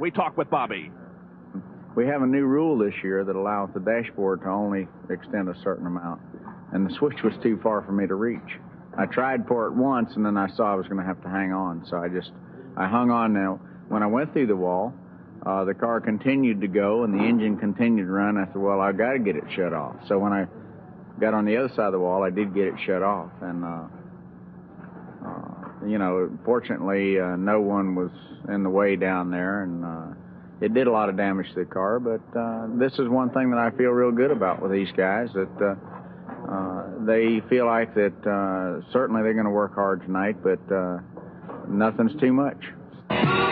We talk with Bobby. We have a new rule this year that allows the dashboard to only extend a certain amount, and the switch was too far for me to reach. I tried for it once, and then I saw I was going to have to hang on, so I just I hung on. Now, when I went through the wall, uh, the car continued to go, and the engine continued to run. I said, "Well, I got to get it shut off." So when I got on the other side of the wall, I did get it shut off, and uh, you know, fortunately, uh, no one was in the way down there, and uh, it did a lot of damage to the car. But uh, this is one thing that I feel real good about with these guys that uh, uh, they feel like that. Uh, certainly, they're going to work hard tonight, but uh, nothing's too much.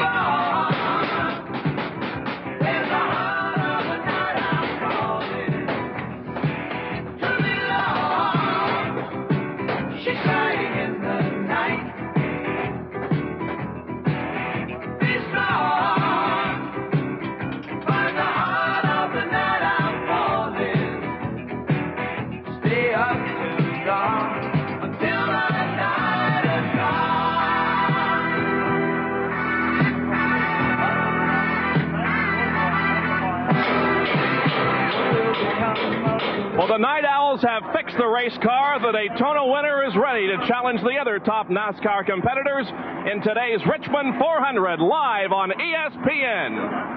Daytona winner is ready to challenge the other top NASCAR competitors in today's Richmond 400 live on ESPN.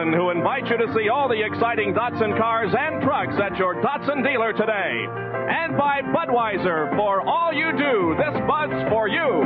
Datsun, who invite you to see all the exciting Datsun cars and trucks at your Datsun dealer today. And by Budweiser, for all you do, this Bud's for you.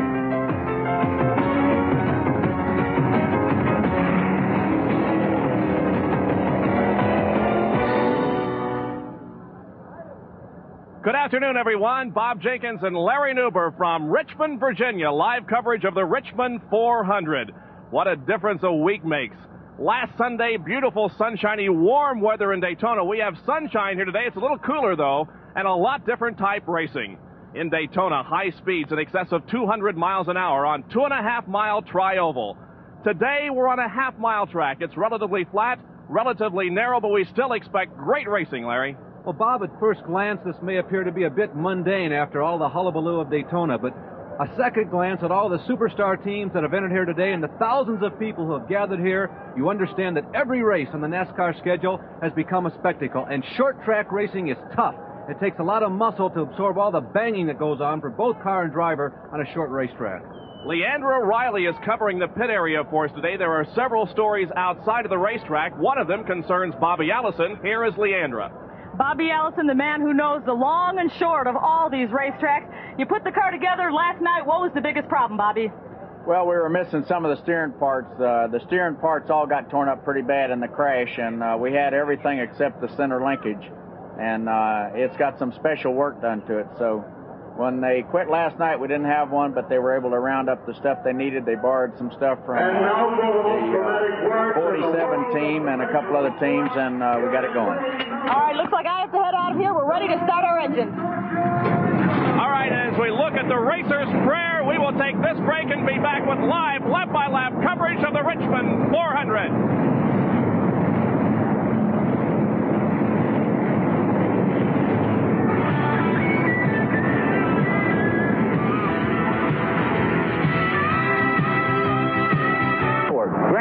Good afternoon, everyone. Bob Jenkins and Larry Nuber from Richmond, Virginia. Live coverage of the Richmond 400. What a difference a week makes. Last Sunday, beautiful, sunshiny, warm weather in Daytona. We have sunshine here today. It's a little cooler, though, and a lot different type racing. In Daytona, high speeds in excess of 200 miles an hour on two and a half mile tri-oval. Today, we're on a half mile track. It's relatively flat, relatively narrow, but we still expect great racing, Larry. Well, Bob, at first glance, this may appear to be a bit mundane after all the hullabaloo of Daytona, but a second glance at all the superstar teams that have entered here today and the thousands of people who have gathered here, you understand that every race on the NASCAR schedule has become a spectacle, and short track racing is tough. It takes a lot of muscle to absorb all the banging that goes on for both car and driver on a short racetrack. Leandra Riley is covering the pit area for us today. There are several stories outside of the racetrack. One of them concerns Bobby Allison. Here is Leandra. Bobby Allison, the man who knows the long and short of all these racetracks. You put the car together last night. What was the biggest problem, Bobby? Well, we were missing some of the steering parts. Uh, the steering parts all got torn up pretty bad in the crash, and uh, we had everything except the center linkage. And uh, it's got some special work done to it. So when they quit last night, we didn't have one, but they were able to round up the stuff they needed. They borrowed some stuff from uh, the uh, 47 team and a couple other teams, and uh, we got it going. All right, looks like I have to head out of here. We're ready to start our engines. All right, as we look at the racer's prayer, we will take this break and be back with live lap by lap coverage of the Richmond 400.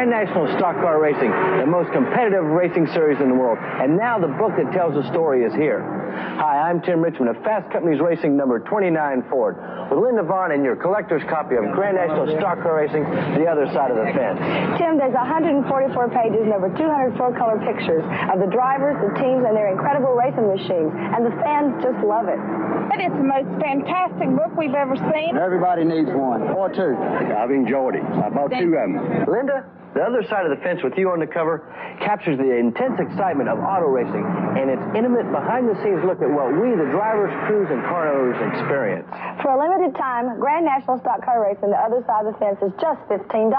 Grand National Stock Car Racing, the most competitive racing series in the world. And now the book that tells the story is here. Hi, I'm Tim Richmond of Fast Companies Racing number 29 Ford, with Linda Vaughn and your collector's copy of Grand National Stock Car Racing, The Other Side of the Fence. Tim, there's 144 pages and over 204 color pictures of the drivers, the teams, and their incredible racing machines. And the fans just love it. It is the most fantastic book we've ever seen. Everybody needs one or two. I've enjoyed it. I bought two of them. Linda, The Other Side of the Fence with you on the cover captures the intense excitement of auto racing and its intimate behind the scenes look at what we, the drivers, crews, and car owners experience. For a limited time, Grand National Stock Car Racing, the other side of the fence, is just $15.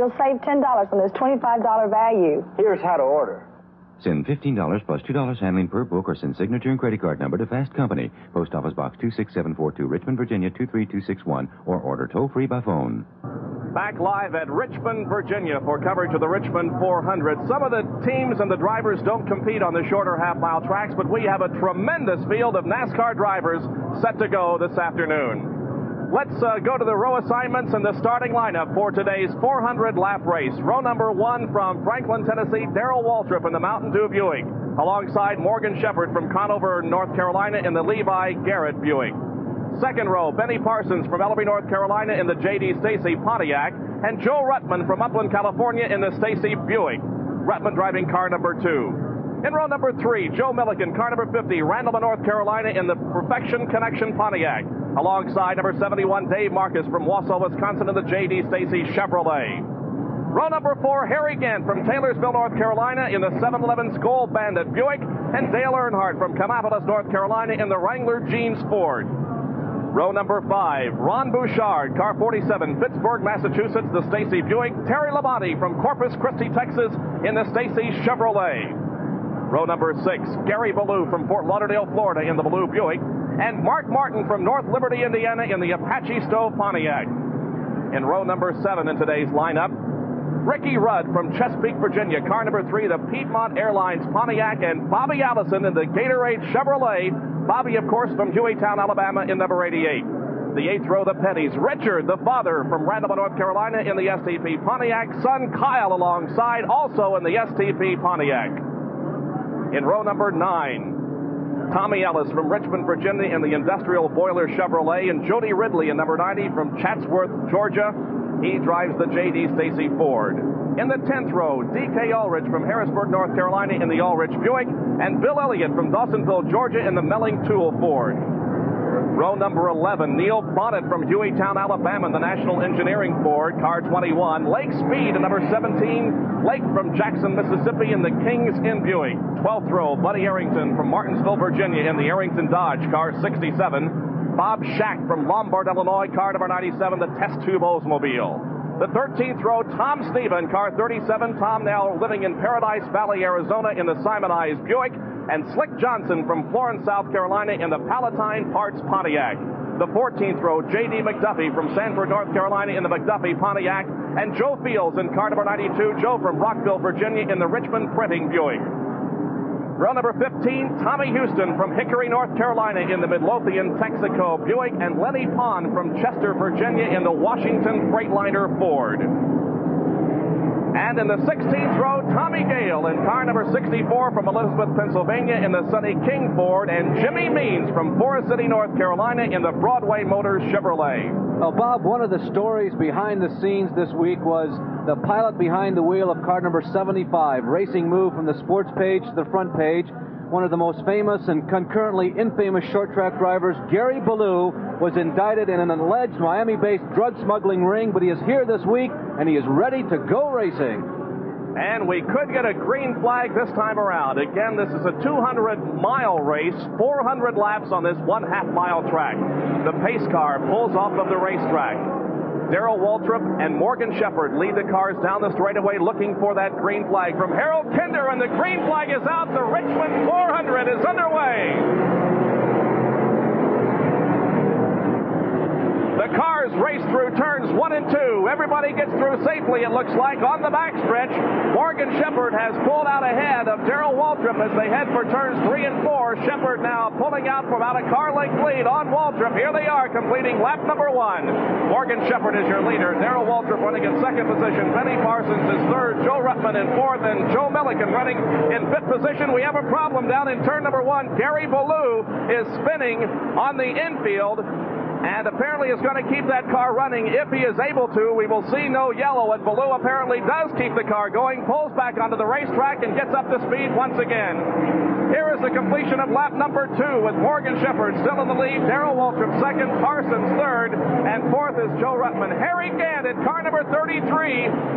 You'll save $10 on this $25 value. Here's how to order. Send $15 plus $2 handling per book or send signature and credit card number to Fast Company, Post Office Box 26742, Richmond, Virginia 23261, or order toll free by phone. Back live at Richmond, Virginia for coverage of the Richmond 400. Some of the teams and the drivers don't compete on the shorter half mile tracks, but we have a tremendous field of NASCAR drivers set to go this afternoon. Let's uh, go to the row assignments and the starting lineup for today's 400 lap race. Row number one from Franklin, Tennessee, Darrell Waltrip in the Mountain Dew Buick, alongside Morgan Shepherd from Conover, North Carolina in the Levi Garrett Buick. Second row, Benny Parsons from Ellerbe, North Carolina in the J.D. Stacy Pontiac, and Joe Ruttman from Upland, California in the Stacy Buick. Ruttman driving car number two. In row number three, Joe Millikan, car number 50, Randleman, North Carolina in the Perfection Connection Pontiac, alongside number 71, Dave Marcis from Wausau, Wisconsin in the J.D. Stacy Chevrolet. Row number four, Harry Gant from Taylorsville, North Carolina in the 711 Skoal Bandit Buick, and Dale Earnhardt from Kannapolis, North Carolina in the Wrangler Jeans Ford. Row number five, Ron Bouchard, car 47, Fitchburg, Massachusetts, the Stacy Buick. Terry Labonte from Corpus Christi, Texas, in the Stacy Chevrolet. Row number six, Gary Balough from Fort Lauderdale, Florida, in the Balough Buick. And Mark Martin from North Liberty, Indiana, in the Apache Stove Pontiac. In row number seven in today's lineup, Ricky Rudd from Chesapeake, Virginia, car number three, the Piedmont Airlines Pontiac, and Bobby Allison in the Gatorade Chevrolet. Bobby, of course, from Hueytown, Alabama, in number 88. The eighth row, the Pettys. Richard, the father, from Randall, North Carolina, in the STP Pontiac. Son Kyle alongside, also in the STP Pontiac. In row number nine, Tommy Ellis from Richmond, Virginia, in the Industrial Boiler Chevrolet, and Jody Ridley in number 90 from Chatsworth, Georgia. He drives the J.D. Stacy Ford. In the 10th row, D.K. Ulrich from Harrisburg, North Carolina in the Ulrich Buick, and Bill Elliott from Dawsonville, Georgia in the Melling Tool Ford. Row number 11, Neil Bonnett from Hueytown, Alabama in the National Engineering Ford, car 21. Lake Speed number 17, Lake from Jackson, Mississippi in the Kings Inn Buick. 12th row, Buddy Arrington from Martinsville, Virginia in the Arrington Dodge, car 67. Bob Schacht from Lombard, Illinois, car number 97, the Test Tube Oldsmobile. The 13th row, Tom Sneva, car 37. Tom now living in Paradise Valley, Arizona in the Simonized Buick. And Slick Johnson from Florence, South Carolina in the Palatine Parts Pontiac. The 14th row, J.D. McDuffie from Sanford, North Carolina in the McDuffie Pontiac. And Joe Fields in car number 92. Joe from Rockville, Virginia in the Richmond Printing Buick. Row number 15, Tommy Houston from Hickory, North Carolina in the Midlothian Texaco Buick, and Lennie Pond from Chester, Virginia in the Washington Freightliner Ford. And in the 16th row, Tommy Gale in car number 64 from Elizabeth, Pennsylvania in the Sunny King Ford, and Jimmy Means from Forest City, North Carolina in the Broadway Motors Chevrolet. Well, Bob, one of the stories behind the scenes this week was the pilot behind the wheel of car number 75, racing move from the sports page to the front page. One of the most famous and concurrently infamous short track drivers, Gary Balough, was indicted in an alleged Miami based drug smuggling ring, but he is here this week and he is ready to go racing. And we could get a green flag this time around. Again, this is a 200 mile race, 400 laps on this one half mile track. The pace car pulls off of the racetrack. Darrell Waltrip and Morgan Shepherd lead the cars down the straightaway looking for that green flag from Harold Kinder, and the green flag is out. The Richmond 400 is underway. The cars race through turns one and two. Everybody gets through safely, it looks like, on the backstretch. Morgan Shepherd has pulled out ahead of Darrell Waltrip as they head for turns three and four. Shepherd now pulling out from about a car length lead on Waltrip. Here they are completing lap number one. Morgan Shepherd is your leader. Darrell Waltrip running in second position. Benny Parsons is third. Joe Ruttman in fourth. And Joe Millikan running in fifth position. We have a problem down in turn number one. Gary Balough is spinning on the infield and apparently is going to keep that car running if he is able to. We will see no yellow, and Balough apparently does keep the car going, pulls back onto the racetrack, and gets up to speed once again. Here is the completion of lap number two with Morgan Shepherd still in the lead, Darrell Waltrip second, Parsons third, and fourth is Joe Ruttman. Harry Gant in car number 33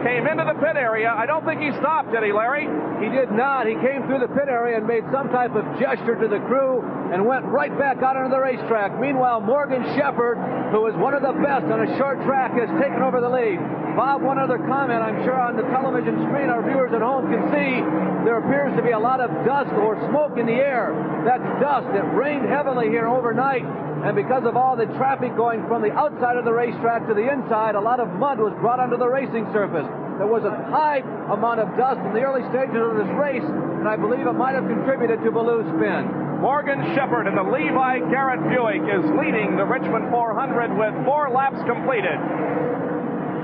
came into the pit area. I don't think he stopped, did he, Larry? He did not. He came through the pit area and made some type of gesture to the crew and went right back out onto the racetrack. Meanwhile, Morgan Shepherd, who is one of the best on a short track, has taken over the lead. Bob, one other comment. I'm sure on the television screen our viewers at home can see there appears to be a lot of dust or smoke in the air. That's dust. It rained heavily here overnight. And because of all the traffic going from the outside of the racetrack to the inside, a lot of mud was brought onto the racing surface. There was a high amount of dust in the early stages of this race, and I believe it might have contributed to Balough's spin. Morgan Shepherd and the Levi Garrett Buick is leading the Richmond 400 with four laps completed.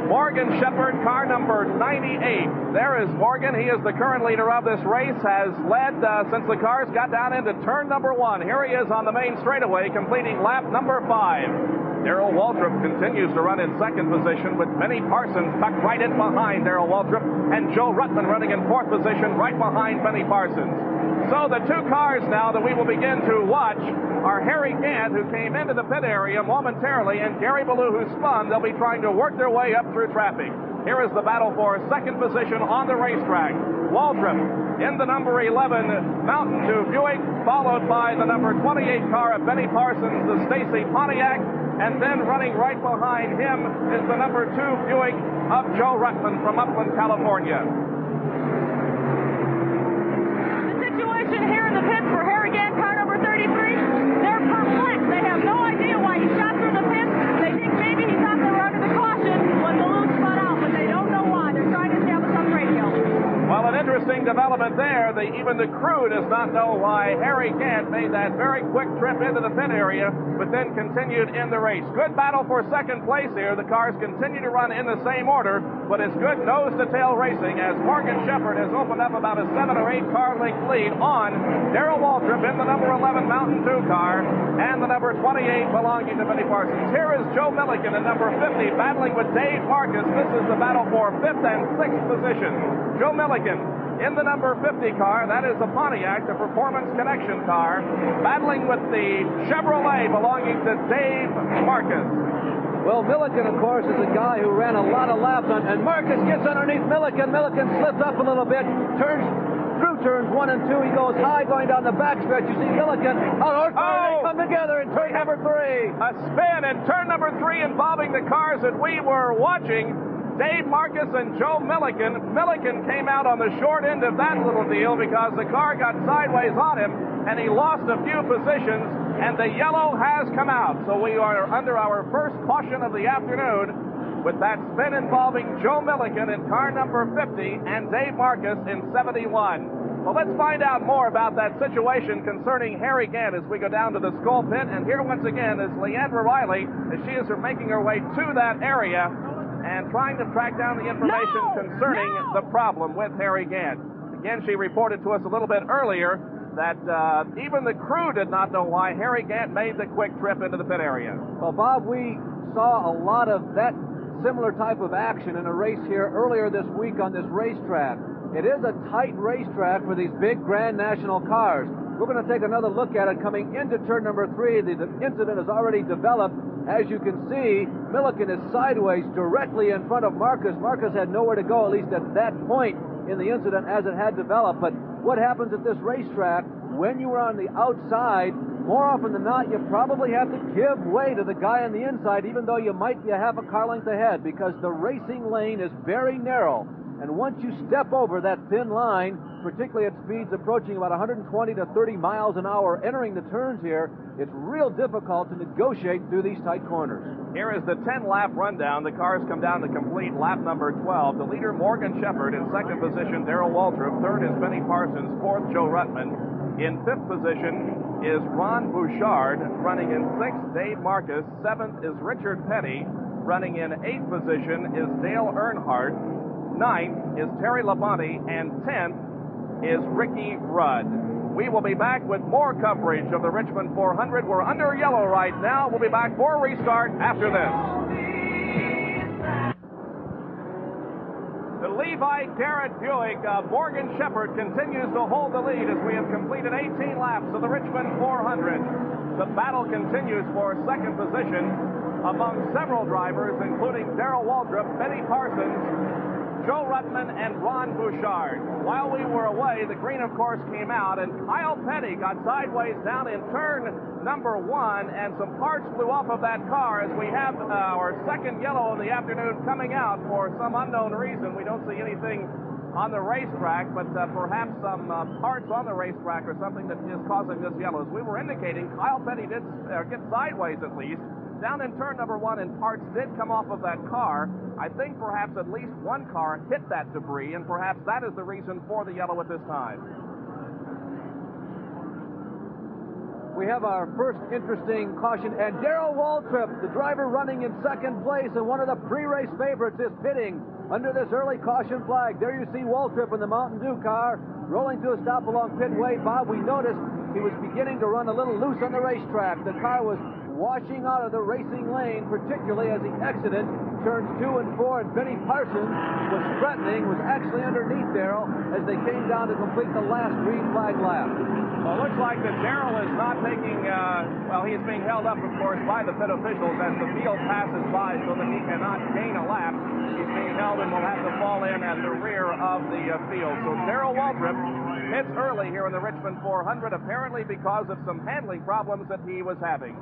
Morgan Shepherd, car number 98. There is Morgan. He is the current leader of this race, has led uh, since the cars got down into turn number one. Here he is on the main straightaway, completing lap number five. Darrell Waltrip continues to run in second position with Benny Parsons tucked right in behind Darrell Waltrip and Joe Ruttman running in fourth position right behind Benny Parsons. So the two cars now that we will begin to watch are Harry Gant, who came into the pit area momentarily, and Gary Balough, who spun. They'll be trying to work their way up through traffic. Here is the battle for second position on the racetrack. Waltrip in the number 11 Mountain Dew Buick, followed by the number 28 car of Benny Parsons, the Stacy Pontiac, and then running right behind him is the number two Buick of Joe Ruttman from Upland, California. The situation here in the pits for Harry Gant, car number 33. They're. They have no idea why he shot through the pits. They think maybe he thought they were under the caution when the loop spun out, but they don't know why. They're trying to establish on the radio. Well, an interesting development there. The, even the crew does not know why Harry Gant made that very quick trip into the pit area, but then continued in the race. Good battle for second place here. The cars continue to run in the same order, but it's good nose to tail racing as Morgan Shepherd has opened up about a seven or eight car length lead on Darrell Waltrip in the number 11 Mountain Dew car and the number 28 belonging to Benny Parsons. Here is Joe Millikan in number 50 battling with Dave Marcis. This is the battle for fifth and sixth position. Joe Millikan in the number 50 car. That is the Pontiac, the Performance Connection car, battling with the Chevrolet belonging to Dave Marcis. Well, Millikan, of course, is a guy who ran a lot of laps on, and Marcis gets underneath Millikan. Millikan slips up a little bit, turns through turns one and two. He goes high going down the backstretch. You see Millikan oh, they come together in turn number three. A spin in turn number three involving the cars that we were watching. Dave Marcis and Joe Millikan. Millikan came out on the short end of that little deal because the car got sideways on him and he lost a few positions and the yellow has come out. So we are under our first caution of the afternoon with that spin involving Joe Millikan in car number 50 and Dave Marcis in 71. Well, let's find out more about that situation concerning Harry Gant as we go down to the Skoal Pit. And here once again is Leandra Riley as she is making her way to that area and trying to track down the information no, concerning no. the problem with Harry Gant. Again, she reported to us a little bit earlier that uh, even the crew did not know why Harry Gant made the quick trip into the pit area. Well, Bob, we saw a lot of that similar type of action in a race here earlier this week on this racetrack. It is a tight racetrack for these big Grand National cars. We're going to take another look at it coming into turn number three. The, the incident has already developed. As you can see, Millikan is sideways directly in front of Marcis. Marcis had nowhere to go, at least at that point in the incident as it had developed. But what happens at this racetrack, when you are on the outside, more often than not, you probably have to give way to the guy on the inside, even though you might be a half a car length ahead, because the racing lane is very narrow. And once you step over that thin line, particularly at speeds approaching about 120 to 30 miles an hour entering the turns here, it's real difficult to negotiate through these tight corners. Here is the 10 lap rundown. The cars come down to complete lap number 12. The leader, Morgan Shepherd, in second position, Darrell Waltrip. Third is Benny Parsons. Fourth, Joe Ruttman. In fifth position is Ron Bouchard, running in sixth, Dave Marcis. Seventh is Richard Petty. Running in eighth position is Dale Earnhardt. Ninth is Terry Labonte. And tenth is Ricky Rudd. We will be back with more coverage of the Richmond 400. We're under yellow right now. We'll be back for a restart after this. The Levi Garrett Buick, uh, Morgan Shepherd continues to hold the lead as we have completed 18 laps of the Richmond 400. The battle continues for second position among several drivers, including Darrell Waltrip, Benny Parsons, Joe Ruttman, and Ron Bouchard. While we were away, the green, of course, came out, and Kyle Petty got sideways down in turn number one, and some parts flew off of that car as we have uh, our second yellow of the afternoon coming out for some unknown reason. We don't see anything on the racetrack, but uh, perhaps some uh, parts on the racetrack or something that is causing this yellow. As we were indicating, Kyle Petty did uh, get sideways at least down in turn number one, and parts did come off of that car. I think perhaps at least one car hit that debris, and perhaps that is the reason for the yellow at this time. We have our first interesting caution, and Darrell Waltrip, the driver running in second place and one of the pre-race favorites, is pitting under this early caution flag. There you see Waltrip in the Mountain Dew car rolling to a stop along pitway. Bob, we noticed he was beginning to run a little loose on the racetrack. The car was washing out of the racing lane, particularly as he exited turns two and four, and Benny Parsons was threatening, was actually underneath Darrell as they came down to complete the last green flag lap. Well, it looks like that Darrell is not taking, uh, well, he is being held up, of course, by the pit officials as the field passes by so that he cannot gain a lap. He's being held and will have to fall in at the rear of the uh, field. So Darrell Waltrip hits early here in the Richmond 400, apparently because of some handling problems that he was having.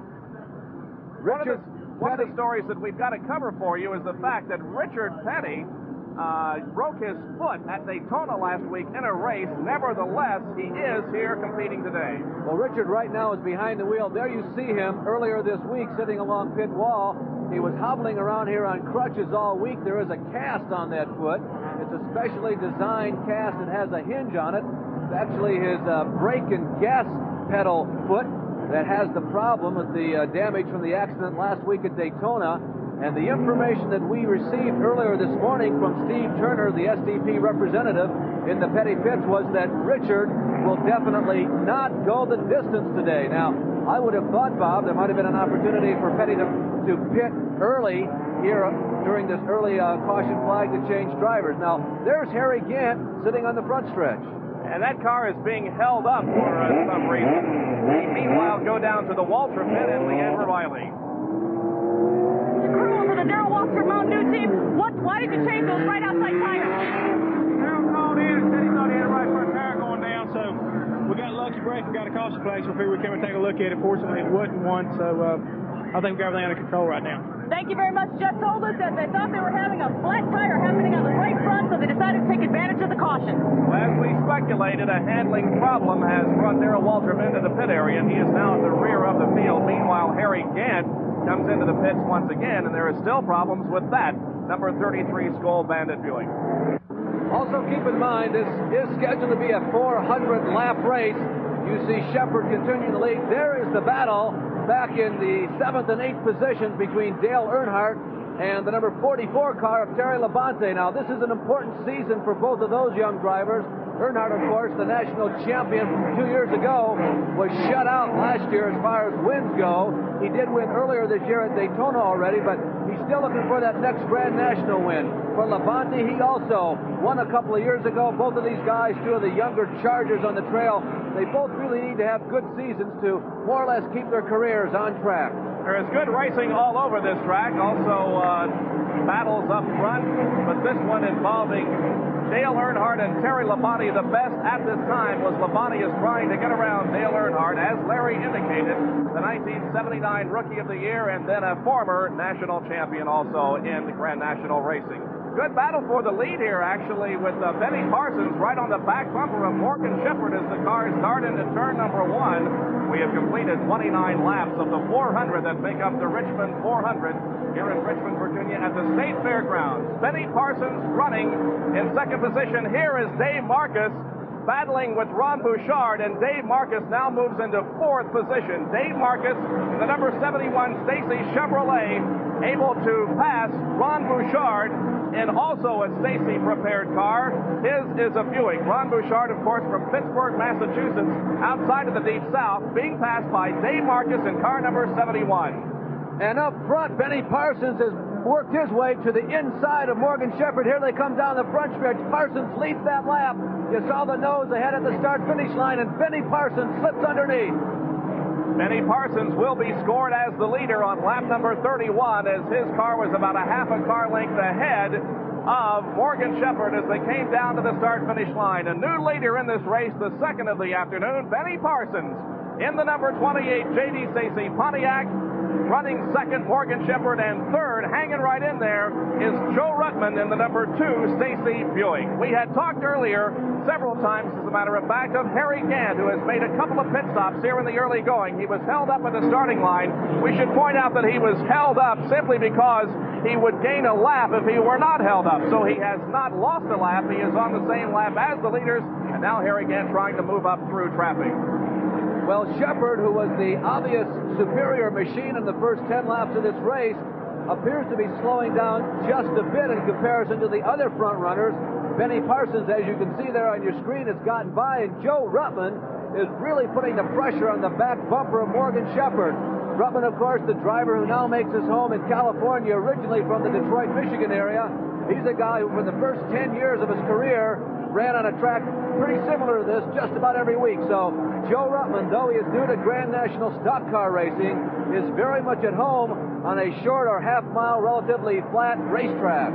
Richard one of, the, one of the stories that we've got to cover for you is the fact that Richard Petty uh, broke his foot at Daytona last week in a race. Nevertheless, he is here competing today. Well, Richard right now is behind the wheel. There you see him earlier this week sitting along pit wall. He was hobbling around here on crutches all week. There is a cast on that foot. It's a specially designed cast that has a hinge on it. It's actually his uh, brake and gas pedal foot that has the problem with the uh, damage from the accident last week at Daytona. And the information that we received earlier this morning from Steve Turner, the STP representative in the Petty Pits, was that Richard will definitely not go the distance today. Now, I would have thought, Bob, there might have been an opportunity for Petty to, to pit early here during this early uh, caution flag to change drivers. Now, there's Harry Gant sitting on the front stretch. And that car is being held up for uh, some reason. We, meanwhile, go down to the Waltrip pit and Leandra Riley. Crew for the Darrell Waltrip Mountain Dew team. What? Why did you change those right outside tires? Darrell called in and said he thought he had a right front tire going down, so we got a lucky break and got a caution flag, so we figured we'd come and take a look at it. Fortunately, it wasn't one, so uh, I think we got everything under control right now. Thank you very much. Jeff told us that they thought they were having a flat tire happening on the right front, so they decided to take advantage of the caution. Well, as we speculated, a handling problem has brought Darrell Waltrip into the pit area, and he is now at the rear of the field. Meanwhile, Harry Gant comes into the pits once again, and there are still problems with that number 33 Skoal Bandit Buick. Also, keep in mind, this is scheduled to be a 400 lap race. You see Shepherd continuing the lead. There is the battle back in the seventh and eighth positions between Dale Earnhardt and the number 44 car of Terry Labonte. Now, this is an important season for both of those young drivers. Earnhardt, of course, the national champion from two years ago, was shut out last year as far as wins go. He did win earlier this year at Daytona already, but he's still looking for that next Grand National win. For Labonte, he also won a couple of years ago. Both of these guys, two of the younger Chargers on the trail, they both really need to have good seasons to more or less keep their careers on track. There is good racing all over this track. Also, uh, battles up front, but this one involving Dale Earnhardt and Terry Labonte. The best at this time was Labonte is trying to get around Dale Earnhardt, as Larry indicated, the 1979 Rookie of the Year, and then a former national champion also in the Grand National Racing. Good battle for the lead here, actually, with uh, Benny Parsons right on the back bumper of Morgan Shepherd as the cars start into turn number one. We have completed 29 laps of the 400 that make up the Richmond 400 here in Richmond, Virginia at the State Fairgrounds. Benny Parsons running in second position. Here is Dave Marcis battling with Ron Bouchard, and Dave Marcis now moves into fourth position. Dave Marcis, the number 71 Stacy Chevrolet, able to pass Ron Bouchard in also a Stacy prepared car. His is a Buick. Ron Bouchard, of course, from Fitchburg, Massachusetts, outside of the Deep South, being passed by Dave Marcis in car number 71. And up front, Benny Parsons has worked his way to the inside of Morgan Shepherd. Here they come down the front stretch. Parsons leads that lap. You saw the nose ahead at the start finish line, and Benny Parsons slips underneath. Benny Parsons will be scored as the leader on lap number 31 as his car was about a half a car length ahead of Morgan Shepherd as they came down to the start finish line. A new leader in this race, the second of the afternoon, Benny Parsons in the number 28 JD Stacy Pontiac. Running second, Morgan Shepherd, and third, hanging right in there, is Joe Ruttman in the number two, Stacy Buick. We had talked earlier several times, as a matter of fact, of Harry Gant, who has made a couple of pit stops here in the early going. He was held up at the starting line. We should point out that he was held up simply because he would gain a lap if he were not held up. So he has not lost a lap. He is on the same lap as the leaders, and now Harry Gant trying to move up through traffic. Well, Shepherd, who was the obvious superior machine in the first 10 laps of this race, appears to be slowing down just a bit in comparison to the other front runners. Benny Parsons, as you can see there on your screen, has gotten by, and Joe Ruttman is really putting the pressure on the back bumper of Morgan Shepherd. Ruttman, of course, the driver who now makes his home in California, originally from the Detroit, Michigan area. He's a guy who, for the first 10 years of his career, ran on a track pretty similar to this just about every week. So Joe Ruttman, though he is new to Grand National stock car racing, is very much at home on a short or half mile, relatively flat racetrack.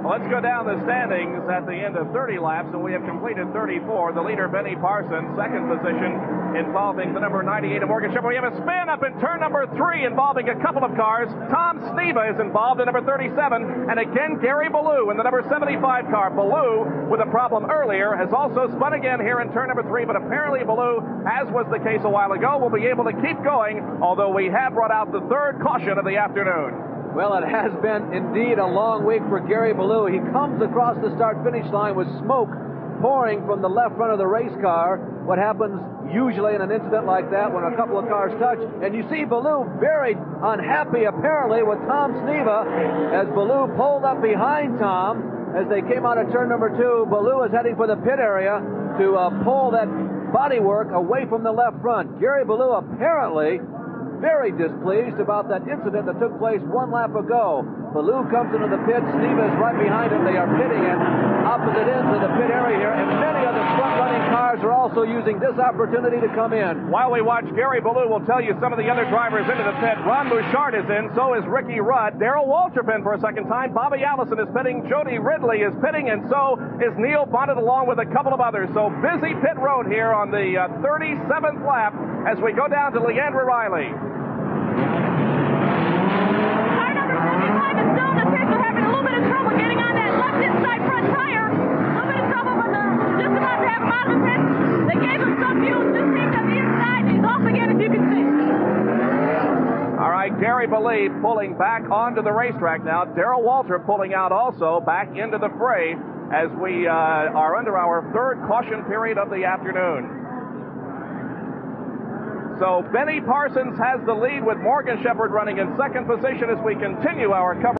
Well, let's go down the standings at the end of 30 laps, and we have completed 34. The leader, Benny Parsons, second position, involving the number 98 of Morgan Shepherd. We have a spin up in turn number three involving a couple of cars. Tom Sneva is involved in number 37, and again, Gary Balough in the number 75 car. Balough, with a problem earlier, has also spun again here in turn number three, but apparently Balough, as was the case a while ago, will be able to keep going, although we have brought out the third caution of the afternoon. Well, it has been indeed a long week for Gary Balough. He comes across the start finish line with smoke pouring from the left front of the race car. What happens usually in an incident like that when a couple of cars touch. And you see Balough very unhappy apparently with Tom Sneva as Balough pulled up behind Tom as they came out of turn number two. Balough is heading for the pit area to uh, pull that bodywork away from the left front. Gary Balough apparently very displeased about that incident that took place one lap ago. Balough comes into the pit. Sneva is right behind him. They are pitting at opposite ends of the pit area here, and many other front-running cars are also using this opportunity to come in. While we watch, Gary Balough will tell you some of the other drivers into the pit. Ron Bouchard is in, so is Ricky Rudd. Darrell Waltrip in for a second time. Bobby Allison is pitting. Jody Ridley is pitting, and so is Neil Bonnett along with a couple of others. So busy pit road here on the uh, 37th lap as we go down to Leandra Riley. Right, Gary Balough pulling back onto the racetrack now. Darrell Waltrip pulling out also back into the fray as we uh, are under our third caution period of the afternoon. So Benny Parsons has the lead with Morgan Shepherd running in second position as we continue our coverage.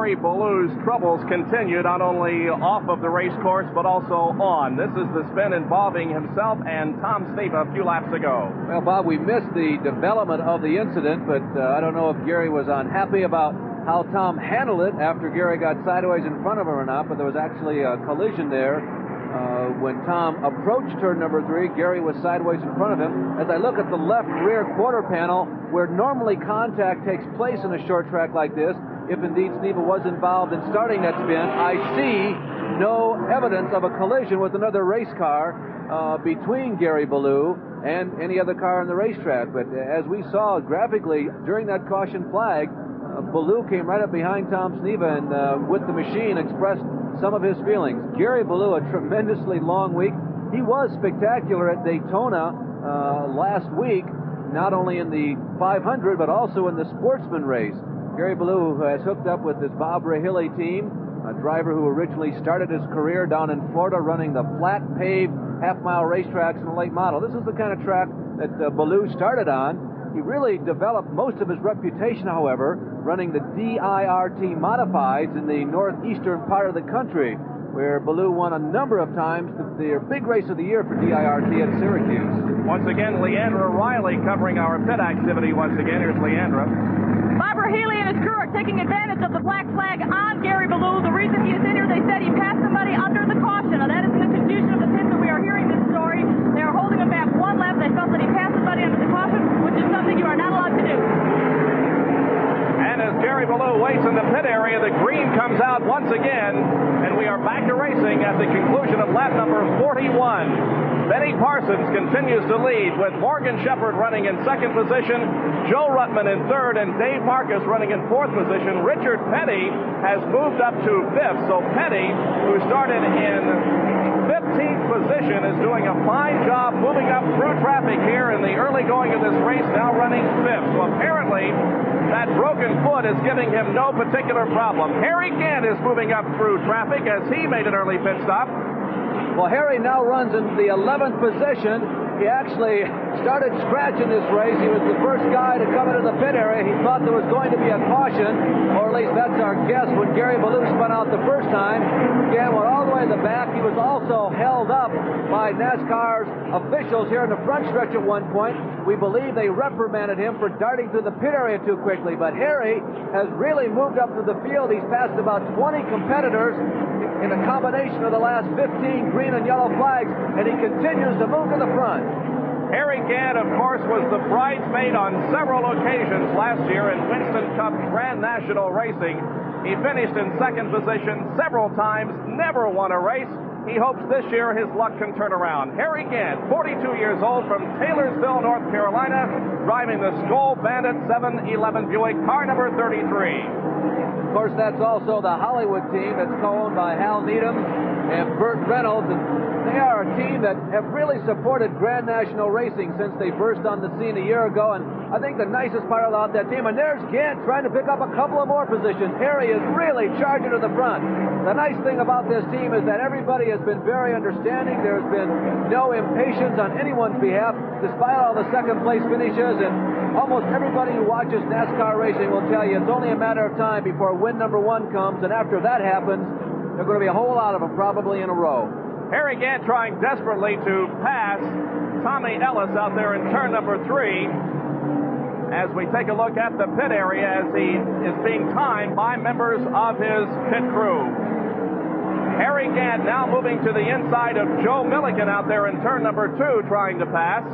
Gary Balough's troubles continue not only off of the race course but also on. This is the spin involving himself and Tom Sneva a few laps ago. Well, Bob, we missed the development of the incident, but uh, I don't know if Gary was unhappy about how Tom handled it after Gary got sideways in front of him or not, but there was actually a collision there. Uh, when Tom approached turn number three, Gary was sideways in front of him. As I look at the left rear quarter panel, where normally contact takes place in a short track like this, if indeed Sneva was involved in starting that spin, I see no evidence of a collision with another race car uh, between Gary Balough and any other car on the racetrack. But as we saw graphically during that caution flag, uh, Balough came right up behind Tom Sneva and uh, with the machine expressed some of his feelings. Gary Balough, a tremendously long week. He was spectacular at Daytona uh, last week, not only in the 500 but also in the sportsman race. Gary Balough has hooked up with this Bob Rahilly team, a driver who originally started his career down in Florida running the flat paved half mile racetracks in the late model. This is the kind of track that uh, Balough started on. He really developed most of his reputation, however, running the DIRT modifieds in the northeastern part of the country. Where Balough won a number of times the, the big race of the year for DIRT at Syracuse. Once again, Leandra Riley covering our pit activity once again. Here's Leandra. Bob Rahilly and his crew are taking advantage of the black flag on Gary Balough. The reason he is in here, they said he passed somebody under the caution. Now, that is in the confusion of the pit that we are hearing this story. They are holding him back one lap. They felt that he passed somebody under the caution, which is something you are not allowed to do. As Gary Balough waits in the pit area, the green comes out once again, and we are back to racing at the conclusion of lap number 41. Benny Parsons continues to lead with Morgan Shepherd running in second position, Joe Ruttman in third, and Dave Marcis running in fourth position. Richard Petty has moved up to fifth. So Petty, who started in 15th is doing a fine job moving up through traffic here in the early going of this race, now running fifth. So apparently, that broken foot is giving him no particular problem. Harry Gant is moving up through traffic as he made an early pit stop. Well, Harry now runs in the 11th position. He actually started scratching this race. He was the first guy to come into the pit area. He thought there was going to be a caution, or at least that's our guess when Gary Balough spun out the first time. Again, went all the way to the back. He was also held up by NASCAR's officials here in the front stretch at one point. We believe they reprimanded him for darting through the pit area too quickly. But Harry has really moved up to the field. He's passed about 20 competitors in a combination of the last 15 green and yellow flags, and he continues to move to the front. Harry Gant, of course, was the bridesmaid on several occasions last year in Winston Cup Grand National Racing. He finished in second position several times, never won a race. He hopes this year his luck can turn around. Harry Gant, 42 years old from Taylorsville, North Carolina, driving the Skoal Bandit 711 Buick, car number 33. Of course, that's also the Hollywood team that's co-owned by Hal Needham and Burt Reynolds. And they are a team that have really supported Grand National Racing since they burst on the scene a year ago. And I think the nicest part about that team, and there's Gant trying to pick up a couple of more positions. Harry is really charging to the front. The nice thing about this team is that everybody has been very understanding. There's been no impatience on anyone's behalf, despite all the second place finishes. And almost everybody who watches NASCAR racing will tell you it's only a matter of time before win number one comes. And after that happens, there are going to be a whole lot of them probably in a row. Harry Gant trying desperately to pass Tommy Ellis out there in turn number three as we take a look at the pit area as he is being timed by members of his pit crew. Harry Gant now moving to the inside of Joe Millikan out there in turn number two, trying to pass.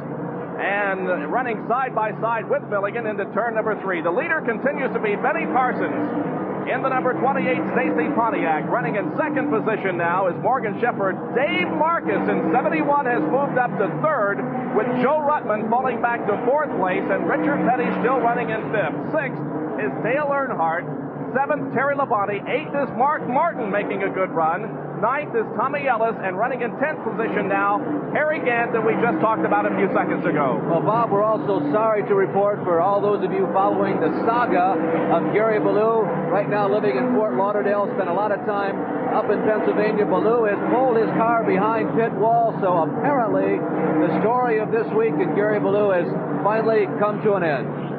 And running side by side with Millikan into turn number three. The leader continues to be Benny Parsons. In the number 28, Stacy Pontiac. Running in second position now is Morgan Shepherd. Dave Marcis in 71 has moved up to third, with Joe Ruttman falling back to fourth place, and Richard Petty still running in fifth. Sixth is Dale Earnhardt. Seventh, Terry Labonte. Eighth is Mark Martin making a good run. Ninth is Tommy Ellis, and running in 10th position now, Harry Gant, that we just talked about a few seconds ago. Well, Bob, we're also sorry to report for all those of you following the saga of Gary Balough, right now living in Fort Lauderdale, spent a lot of time up in Pennsylvania. Balough has pulled his car behind pit wall, so apparently the story of this week in Gary Balough has finally come to an end.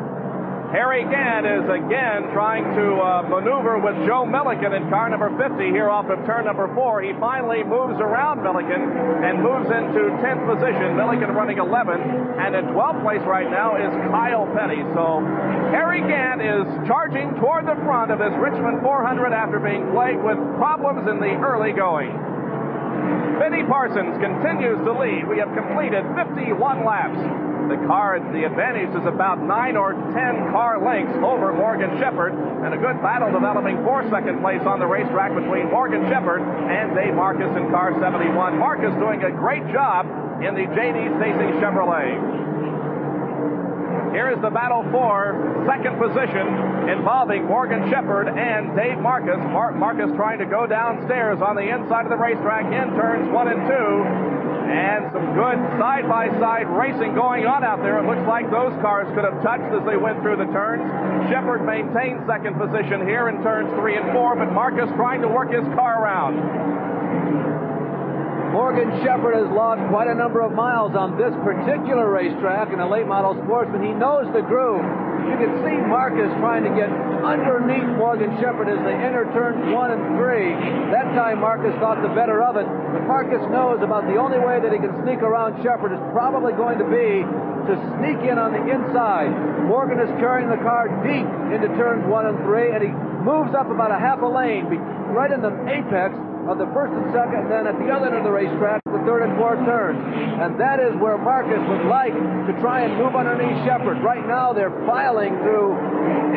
Harry Gant is again trying to uh, maneuver with Joe Millikan in car number 50 here off of turn number four. He finally moves around Millikan and moves into 10th position. Millikan running 11th, and in 12th place right now is Kyle Petty. So Harry Gant is charging toward the front of his Richmond 400 after being plagued with problems in the early going. Benny Parsons continues to lead. We have completed 51 laps. The car, the advantage is about nine or ten car lengths over Morgan Shepherd, and a good battle developing for second place on the racetrack between Morgan Shepherd and Dave Marcis in car 71. Marcis doing a great job in the JD Stacy Chevrolet. Here is the battle for second position involving Morgan Shepherd and Dave Marcis. Mar- Marcis trying to go downstairs on the inside of the racetrack in turns one and two. And some good side by side racing going on out there. It looks like those cars could have touched as they went through the turns. Shepherd maintains second position here in turns three and four, but Marcis trying to work his car around. Morgan Shepherd has lost quite a number of miles on this particular racetrack in a late model sportsman. He knows the groove. You can see Marcis trying to get underneath Morgan Shepherd as they enter turns one and three. That time Marcis thought the better of it, but Marcis knows about the only way that he can sneak around Shepherd is probably going to be to sneak in on the inside. Morgan is carrying the car deep into turns one and three, and he moves up about a half a lane, right in the apex of the first and second, and then at the other end of the racetrack, the third and fourth turns. And that is where Marcis would like to try and move underneath Shepherd. Right now, they're filing through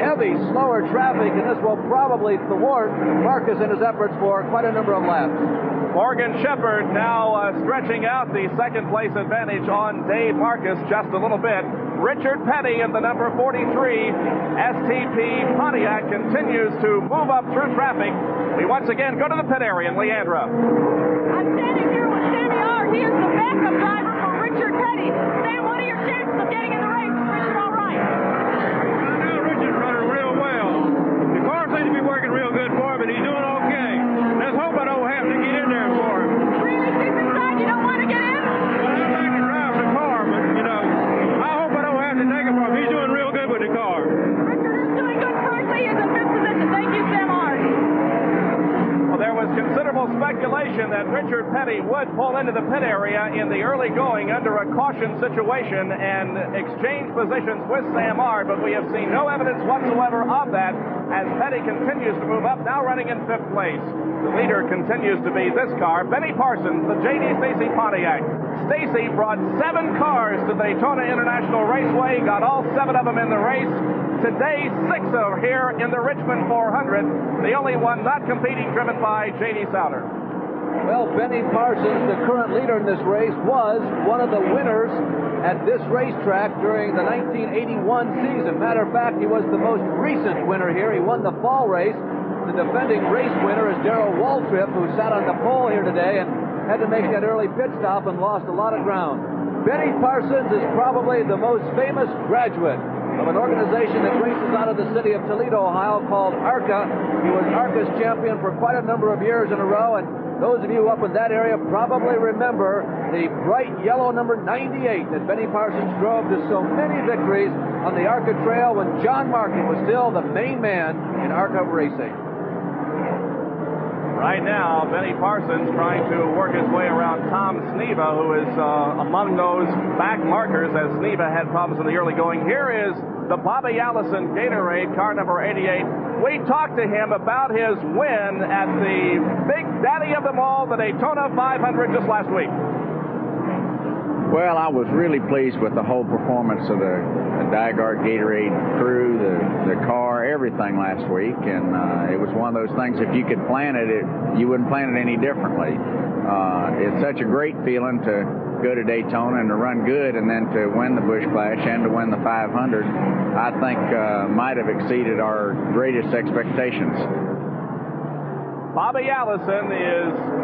heavy, slower traffic, and this will probably thwart Marcis in his efforts for quite a number of laps. Morgan Shepherd now uh, stretching out the second place advantage on Dave Marcis just a little bit. Richard Petty in the number 43 STP Pontiac continues to move up through traffic. We once again go to the pit area in Leandra. I'm standing here with Sammy R. He is the backup driver for Richard Petty. Sam, what are your chances of getting in the race? Is Richard all right? Now Richard's running real well. The car seems to be working real good for him, and he's doing okay. Speculation that Richard Petty would pull into the pit area in the early going under a caution situation and exchange positions with Sam R, but we have seen no evidence whatsoever of that as Petty continues to move up, now running in fifth place. The leader continues to be this car, Benny Parsons, the J.D. Stacy Pontiac. Stacy brought seven cars to Daytona International Raceway, got all seven of them in the race. Today, six are here in the Richmond 400, the only one not competing driven by J.D. Souter. Well, Benny Parsons, the current leader in this race, was one of the winners at this racetrack during the 1981 season. Matter of fact, he was the most recent winner here. He won the fall race. The defending race winner is Darrell Waltrip, who sat on the pole here today and had to make that early pit stop and lost a lot of ground. Benny Parsons is probably the most famous graduate of an organization that races out of the city of Toledo, Ohio, called ARCA. He was ARCA's champion for quite a number of years in a row, and those of you up in that area probably remember the bright yellow number 98 that Benny Parsons drove to so many victories on the ARCA Trail when John Marcum was still the main man in ARCA racing. Right now, Benny Parsons trying to work his way around Tom Sneva, who is uh, among those back markers as Sneva had problems in the early going. Here is the Bobby Allison Gatorade, car number 88. We talked to him about his win at the big daddy of them all, the Daytona 500, just last week. Well, I was really pleased with the whole performance of the, the DiGard Gatorade crew, the, the car, everything last week, and uh, it was one of those things. If you could plan it, it you wouldn't plan it any differently. Uh, it's such a great feeling to go to Daytona and to run good, and then to win the Busch Clash and to win the 500. I think uh, might have exceeded our greatest expectations. Bobby Allison is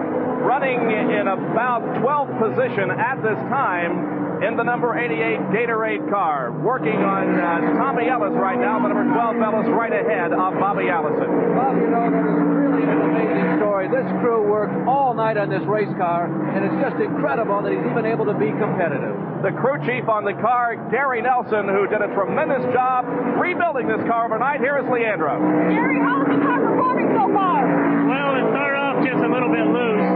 running in about 12th position at this time in the number 88 Gatorade car. Working on uh, Tommy Ellis right now. The number 12 Ellis right ahead of Bobby Allison. Bob, you know, that is really an amazing story. This crew worked all night on this race car, and it's just incredible that he's even able to be competitive. The crew chief on the car, Gary Nelson, who did a tremendous job rebuilding this car overnight. Here is Leandra. Gary, how is the car performing so far? Well, it started off just a little bit loose.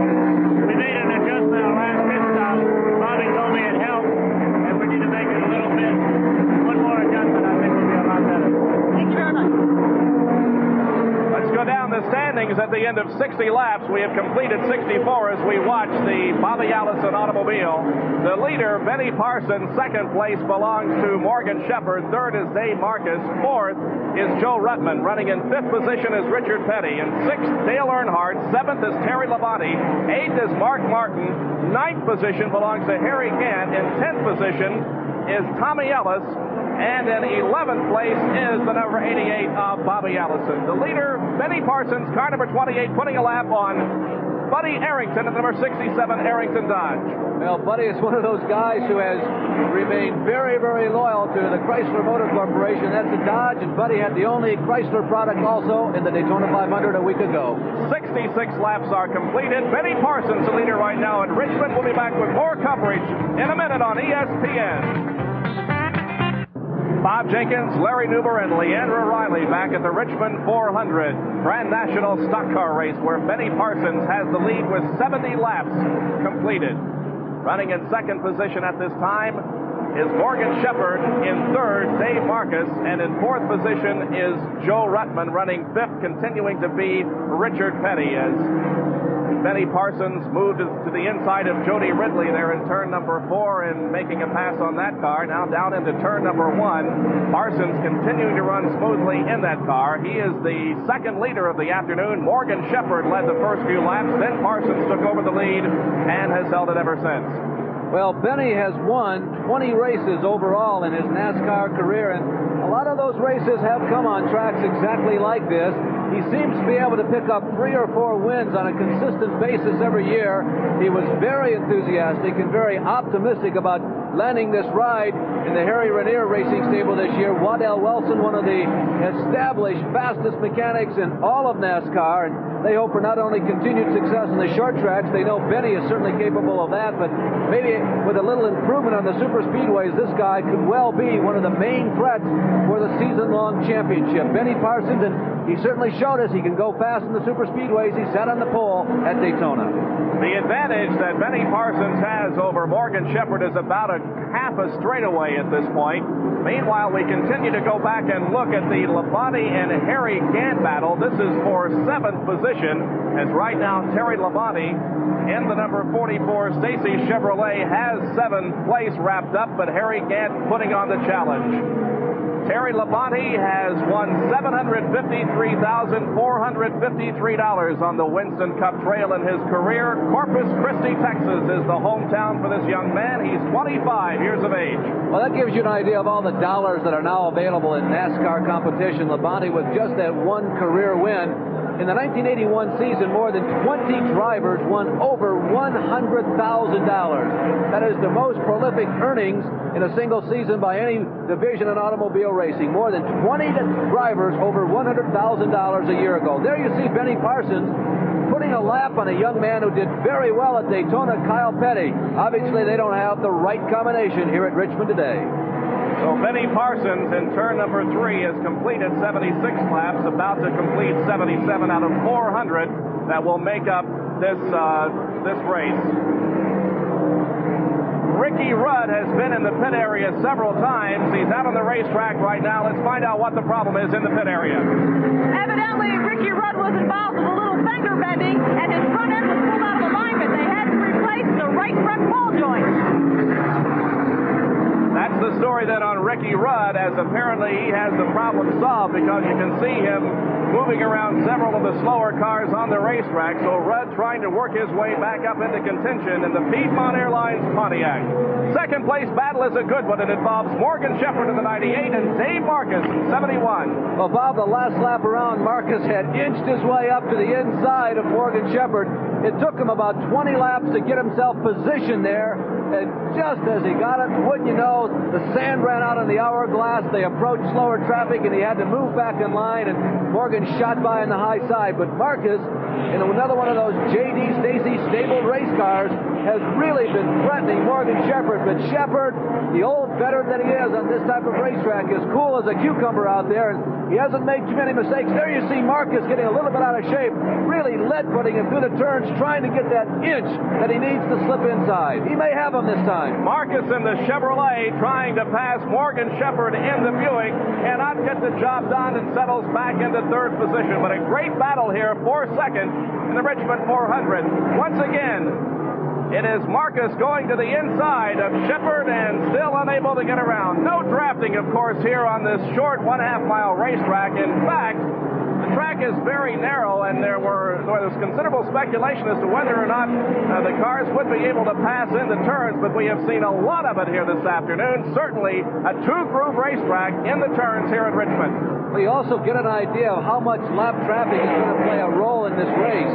We made an adjustment on last pit stop. Bobby told me it helped, and we need to make it a little bit. One more adjustment, I think will be a lot better. Thank you very much. Go down the standings at the end of 60 laps. We have completed 64 as we watch the Bobby Allison automobile. The leader, Benny Parsons, second place belongs to Morgan Shepherd. Third is Dave Marcis. Fourth is Joe Ruttman. Running in fifth position is Richard Petty. In sixth, Dale Earnhardt. Seventh is Terry Labonte. Eighth is Mark Martin. Ninth position belongs to Harry Gant. In tenth position is Tommy Ellis. And in 11th place is the number 88 of Bobby Allison. The leader, Benny Parsons, car number 28, putting a lap on Buddy Arrington at number 67, Arrington Dodge. Well, Buddy is one of those guys who has remained very, very loyal to the Chrysler Motor Corporation. That's a Dodge, and Buddy had the only Chrysler product also in the Daytona 500 a week ago. 66 laps are completed. Benny Parsons, the leader right now in Richmond, will be back with more coverage in a minute on ESPN. Bob Jenkins, Larry Nuber, and Leandra Riley back at the Richmond 400 Grand National Stock Car Race where Benny Parsons has the lead with 70 laps completed. Running in second position at this time is Morgan Shepherd. In third, Dave Marcis. And in fourth position is Joe Ruttman, running fifth, continuing to be Richard Petty as Benny Parsons moved to the inside of Jody Ridley there in turn number four and making a pass on that car. Now down into turn number one. Parsons continuing to run smoothly in that car. He is the second leader of the afternoon. Morgan Shepherd led the first few laps. Then Parsons took over the lead and has held it ever since. Well, Benny has won 20 races overall in his NASCAR career, and a lot of those races have come on tracks exactly like this. He seems to be able to pick up three or four wins on a consistent basis every year. He was very enthusiastic and very optimistic about landing this ride in the Harry Ranier Racing Stable this year. Waddell Wilson, one of the established fastest mechanics in all of NASCAR, and they hope for not only continued success in the short tracks, they know Benny is certainly capable of that, but maybe with a little improvement on the super speedways, this guy could well be one of the main threats for the season-long championship. Benny Parsons, and he certainly showed us he can go fast in the super speedways. He sat on the pole at Daytona. The advantage that Benny Parsons has over Morgan Shepherd is about a half a straightaway at this point. Meanwhile, we continue to go back and look at the Labonte and Harry Gant battle. This is for seventh position, as right now Terry Labonte in the number 44 Stacy Chevrolet has seventh place wrapped up, but Harry Gant putting on the challenge. Terry Labonte has won $753,453 on the Winston Cup Trail in his career. Corpus Christi, Texas is the hometown for this young man. He's 25 years of age. Well, that gives you an idea of all the dollars that are now available in NASCAR competition. Labonte with just that one career win. In the 1981 season, more than 20 drivers won over $100,000. That is the most prolific earnings in a single season by any division in automobile racing. More than 20 drivers over $100,000 a year ago. There you see Benny Parsons putting a lap on a young man who did very well at Daytona, Kyle Petty. Obviously, they don't have the right combination here at Richmond today. So Benny Parsons in turn number three has completed 76 laps, about to complete 77 out of 400 that will make up this uh, this race. Ricky Rudd has been in the pit area several times. He's out on the racetrack right now. Let's find out what the problem is in the pit area. Evidently, Ricky Rudd was involved with a little fender bending, and his front end was pulled out of alignment. They had to replace the right front ball joint. That's the story then on Ricky Rudd, as apparently he has the problem solved because you can see him moving around several of the slower cars on the racetrack. So Rudd trying to work his way back up into contention in the Piedmont Airlines Pontiac. Second place battle is a good one. It involves Morgan Shepherd in the 98 and Dave Marcis in 71. Well, Bob, the last lap around, Marcis had inched his way up to the inside of Morgan Shepherd. It took him about 20 laps to get himself positioned there. And just as he got it, wouldn't you know, the sand ran out on the hourglass. They approached slower traffic, and he had to move back in line. And Morgan shot by on the high side. But Marcis, in another one of those J.D. Stacy stable race cars, has really been threatening Morgan Shepherd. But Shepherd, the old veteran that he is on this type of racetrack, is cool as a cucumber out there. And he hasn't made too many mistakes. There you see Marcis getting a little bit out of shape, really lead putting him through the turns, trying to get that inch that he needs to slip inside. He may have him this time. Marcis in the Chevrolet trying to pass Morgan Shepherd in the Buick cannot get the job done and settles back into third position. But a great battle here for second in the Richmond 400. Once again, it is Marcis going to the inside of Shepherd and still unable to get around. No drafting, of course, here on this short one half mile racetrack. In fact, the track is very narrow, and there were there was considerable speculation as to whether or not uh, the cars would be able to pass in the turns. But we have seen a lot of it here this afternoon. Certainly, a two-groove racetrack in the turns here at Richmond. We also get an idea of how much lap traffic is going to play a role in this race.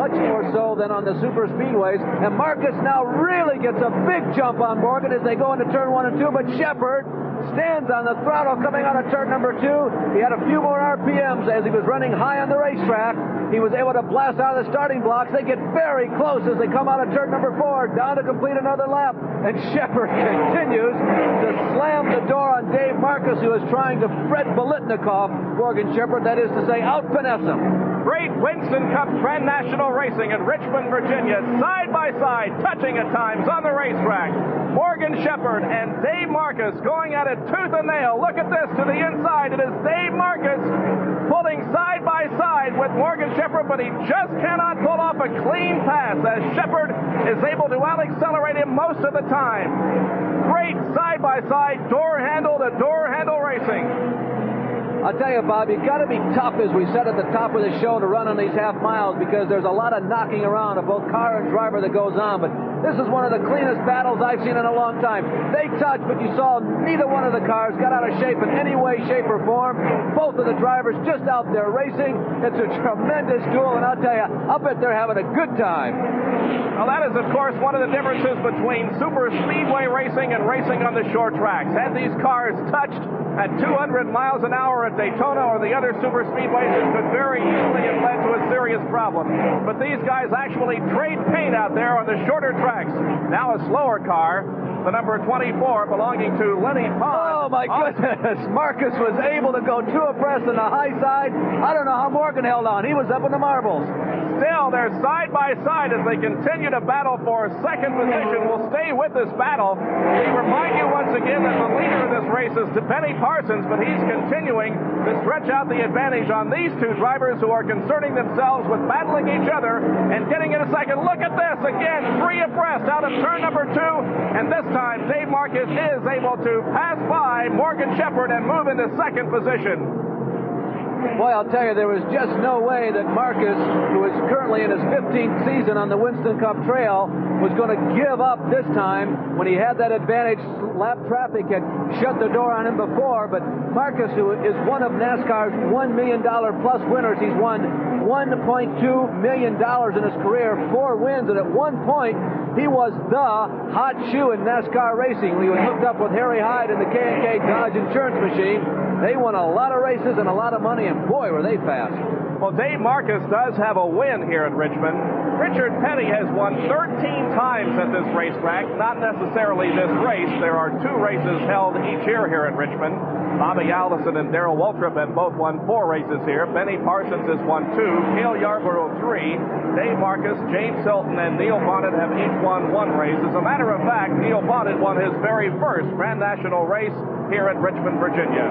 Much more so than on the super speedways. And Marcis now really gets a big jump on Morgan as they go into turn one and two. But Shepherd stands on the throttle coming out of turn number two. He had a few more RPMs as he was running high on the racetrack. He was able to blast out of the starting blocks. They get very close as they come out of turn number four, down to complete another lap. And Shepherd continues to slam the door on Dave Marcis, who is trying to Fred Biletnikoff, Morgan Shepherd, that is to say, out finesse him. Great Winston Cup Transnational Racing in Richmond, Virginia, side by side, touching at times on the racetrack. Morgan Shepherd and Dave Marcis going at it tooth and nail. Look at this to the inside. It is Dave Marcis pulling side by side with Morgan Shepherd, but he just cannot pull off a clean pass as Shepherd is able to out accelerate him most of the time. Great side by side, door handle to door handle racing. I'll tell you, Bob, you've got to be tough, as we said at the top of the show, to run on these half miles because there's a lot of knocking around of both car and driver that goes on. But this is one of the cleanest battles I've seen in a long time. They touched, but you saw neither one of the cars got out of shape in any way, shape, or form. Both of the drivers just out there racing. It's a tremendous duel, and I'll tell you, I'll bet they're having a good time. Well, that is, of course, one of the differences between super speedway racing and racing on the short tracks. Had these cars touched at 200 miles an hour at Daytona or the other super speedways, it could very easily have led to a serious problem. But these guys actually trade paint out there on the shorter tracks. Now a slower car, the number 24 belonging to Lennie Pond. Oh, my goodness. Marcis was able to go two abreast on the high side. I don't know how Morgan held on. He was up in the marbles. Still, they're side by side as they continue to battle for second position. We'll stay with this battle. We remind you once again that the leader of this race is Benny Parsons, but he's continuing to stretch out the advantage on these two drivers who are concerning themselves with battling each other and getting in a second. Look at this again, three abreast out of turn number two, and this time Dave Marcis is able to pass by Morgan Shepherd and move into second position. Boy, I'll tell you, there was just no way that Marcis, who is currently in his 15th season on the Winston Cup Trail, was going to give up this time when he had that advantage. Lap traffic had shut the door on him before, but Marcis, who is one of NASCAR's $1 million plus winners, he's won $1.2 million in his career, four wins, and at one point, he was the hot shoe in NASCAR racing he was hooked up with Harry Hyde in the K&K Dodge insurance machine. They won a lot of races and a lot of money, and boy, were they fast. Well, Dave Marcis does have a win here at Richmond. Richard Petty has won 13 times at this racetrack, not necessarily this race. There are two races held each year here at Richmond. Bobby Allison and Darrell Waltrip have both won four races here. Benny Parsons has won two, Cale Yarborough three, Dave Marcis, James Hylton, and Neil Bonnett have each won one race. As a matter of fact, Neil Bonnett won his very first Grand National race here at Richmond, Virginia.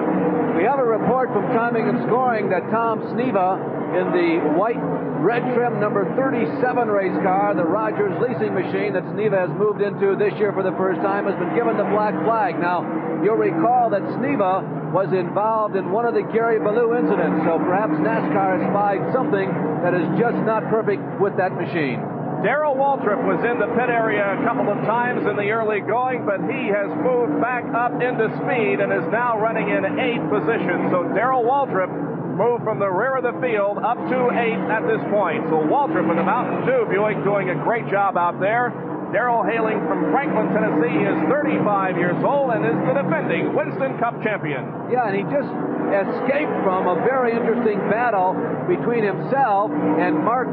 We have a report from timing and scoring that Tom Sneva in the white red trim number 37 race car, the Rogers leasing machine that Sneva has moved into this year for the first time, has been given the black flag. Now, you'll recall that Sneva was involved in one of the Gary Balough incidents, so perhaps NASCAR has spied something that is just not perfect with that machine. Darrell Waltrip was in the pit area a couple of times in the early going, but he has moved back up into speed and is now running in eighth position. So Darrell Waltrip moved from the rear of the field up to eight at this point. So Waltrip with the Mountain Dew Buick doing a great job out there. Darrell hailing from Franklin, Tennessee, is 35 years old and is the defending Winston Cup champion. Yeah, and he just escaped from a very interesting battle between himself and Mark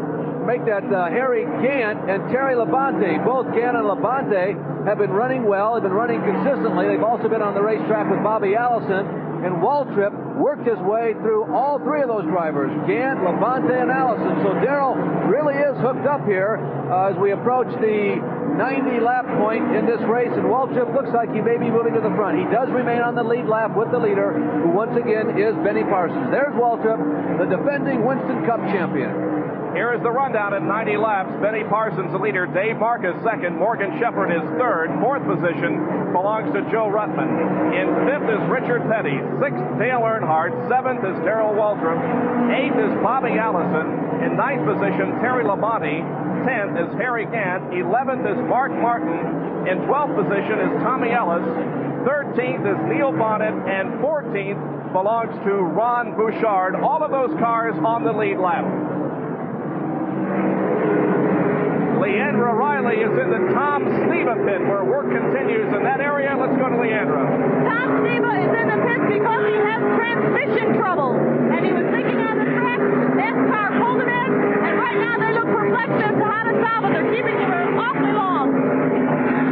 make that uh, Harry Gant and Terry Labonte. Both Gant and Labonte have been running well, They've been running consistently. They've also been on the racetrack with Bobby Allison. And Waltrip worked his way through all three of those drivers, Gant, Labonte, and Allison. So Darrell really is hooked up here uh, as we approach the 90 lap point in this race, and Waltrip looks like he may be moving to the front. He does remain on the lead lap with the leader, who once again is Benny Parsons. There's Waltrip, the defending Winston Cup champion. Here is the rundown at 90 laps. Benny Parsons, the leader. Dave Marcis, second. Morgan Shepherd is third. Fourth position belongs to Joe Ruttman. In fifth is Richard Petty. Sixth, Dale Earnhardt. Seventh is Darrell Waltrip. Eighth is Bobby Allison. In ninth position, Terry Labonte. Tenth is Harry Gant. Eleventh is Mark Martin. In twelfth position is Tommy Ellis. Thirteenth is Neil Bonnett. And fourteenth belongs to Ron Bouchard. All of those cars on the lead lap. Leandra Riley is in the Tom Sneva pit where work continues in that area. Let's go to Leandra. Tom Sneva is in the pit because he has transmission trouble. And he was thinking on the track. That car pulled him in, direction as to how to stop it. They're keeping you awfully long.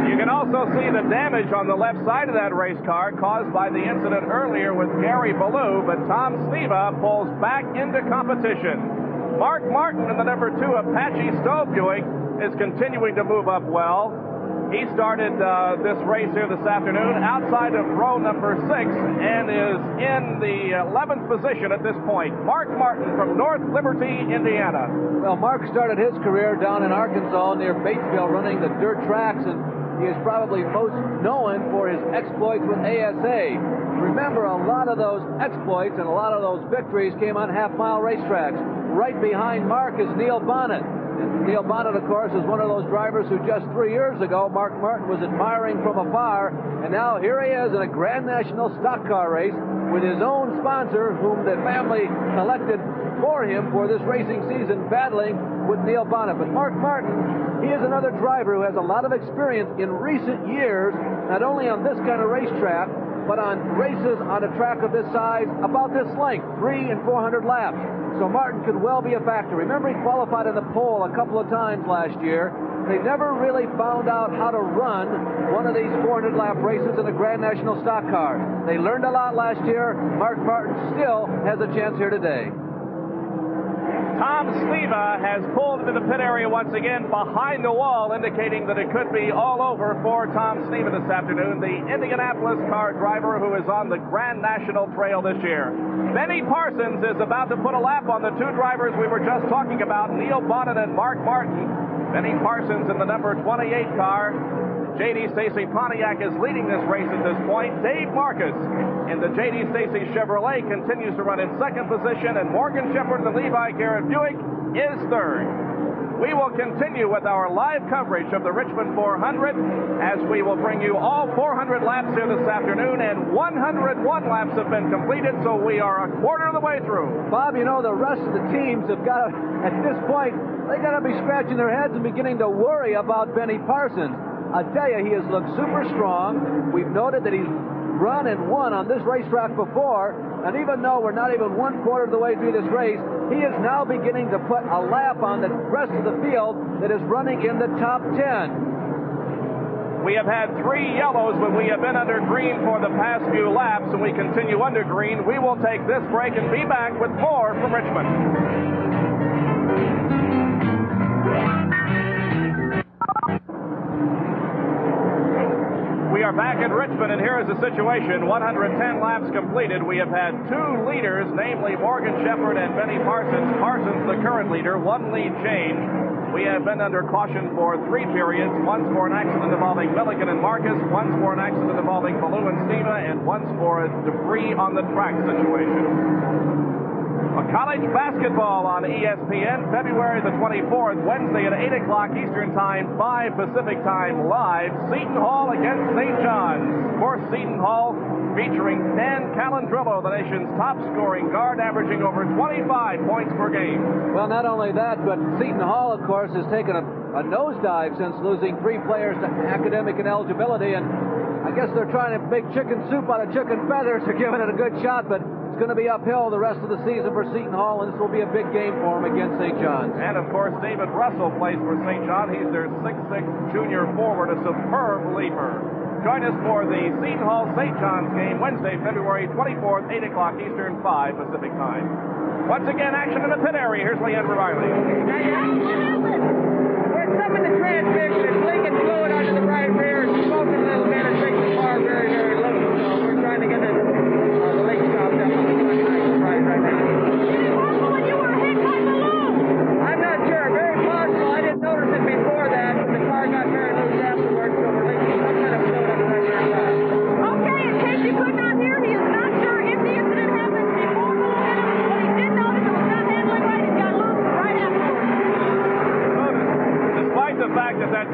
You can also see the damage on the left side of that race car caused by the incident earlier with Gary Balough, but Tom Sneva pulls back into competition. Mark Martin in the number two Apache Stove Buick is continuing to move up well. He started uh, this race here this afternoon outside of row number six and is in the 11th position at this point. Mark Martin from North Liberty, Indiana. Well, Mark started his career down in Arkansas near Batesville running the dirt tracks, and he is probably most known for his exploits with ASA. Remember, a lot of those exploits and a lot of those victories came on half mile racetracks. Right behind Mark is Neil Bonnett. Neil Bonnett, of course, is one of those drivers who just three years ago Mark Martin was admiring from afar, and now here he is in a Grand National stock car race with his own sponsor, whom the family selected for him for this racing season, battling with Neil Bonnett. But Mark Martin, he is another driver who has a lot of experience in recent years, not only on this kind of racetrack, but on races on a track of this size, about this length, three and 400 laps. So Martin could well be a factor. Remember, he qualified in the pole a couple of times last year. They never really found out how to run one of these 400 lap races in a Grand National stock car. They learned a lot last year. Mark Martin still has a chance here today. Tom Sneva has pulled into the pit area once again behind the wall, indicating that it could be all over for Tom Sneva this afternoon, the Indianapolis car driver who is on the Grand National Trail this year. Benny Parsons is about to put a lap on the two drivers we were just talking about, Neil Bonnett and Mark Martin. Benny Parsons in the number 28 car. J.D. Stacy Pontiac is leading this race at this point. Dave Marcis in the J.D. Stacy Chevrolet continues to run in second position, and Morgan Shepherd and Levi Garrett Buick is third. We will continue with our live coverage of the Richmond 400 as we will bring you all 400 laps here this afternoon, and 101 laps have been completed, so we are a quarter of the way through. Bob, you know, the rest of the teams have got to, at this point, they got to be scratching their heads and beginning to worry about Benny Parsons. I tell you, he has looked super strong. We've noted that he's run and won on this racetrack before, and even though we're not even one quarter of the way through this race, he is now beginning to put a lap on the rest of the field that is running in the top 10. We have had three yellows when we have been under green for the past few laps, and we continue under green. We will take this break and be back with more from Richmond. We are back in Richmond, and here is the situation. 110 laps completed. We have had two leaders, namely Morgan Shepherd and Benny Parsons. Parsons, the current leader, one lead change. We have been under caution for three periods. One's for an accident involving Millikan and Marcis, one's for an accident involving Balough and Sneva, and one's for a debris on the track situation. College basketball on ESPN, February the 24th, Wednesday at 8 o'clock Eastern Time, 5 Pacific Time, live. Seton Hall against St. John's. Of course, Seton Hall featuring Dan Calandrillo, the nation's top scoring guard, averaging over 25 points per game. Well, not only that, but Seton Hall, of course, has taken a, a nosedive since losing three players to academic ineligibility, and I guess they're trying to make chicken soup out of chicken feathers. They're giving it a good shot, but it's going to be uphill the rest of the season for Seton Hall, and this will be a big game for them against St. John's. And of course, David Russell plays for St. John. He's their 6'6 junior forward, a superb leaper. Join us for the Seton Hall St. John's game Wednesday, February 24th, 8 o'clock Eastern, 5 Pacific Time. Once again, action in the pit area. Here's Leandra Riley. We're some of the transmission, it's leaking fluid under the right rear, smoking a little bit, it makes the car very, very low. So we're trying to get the, the lake out there.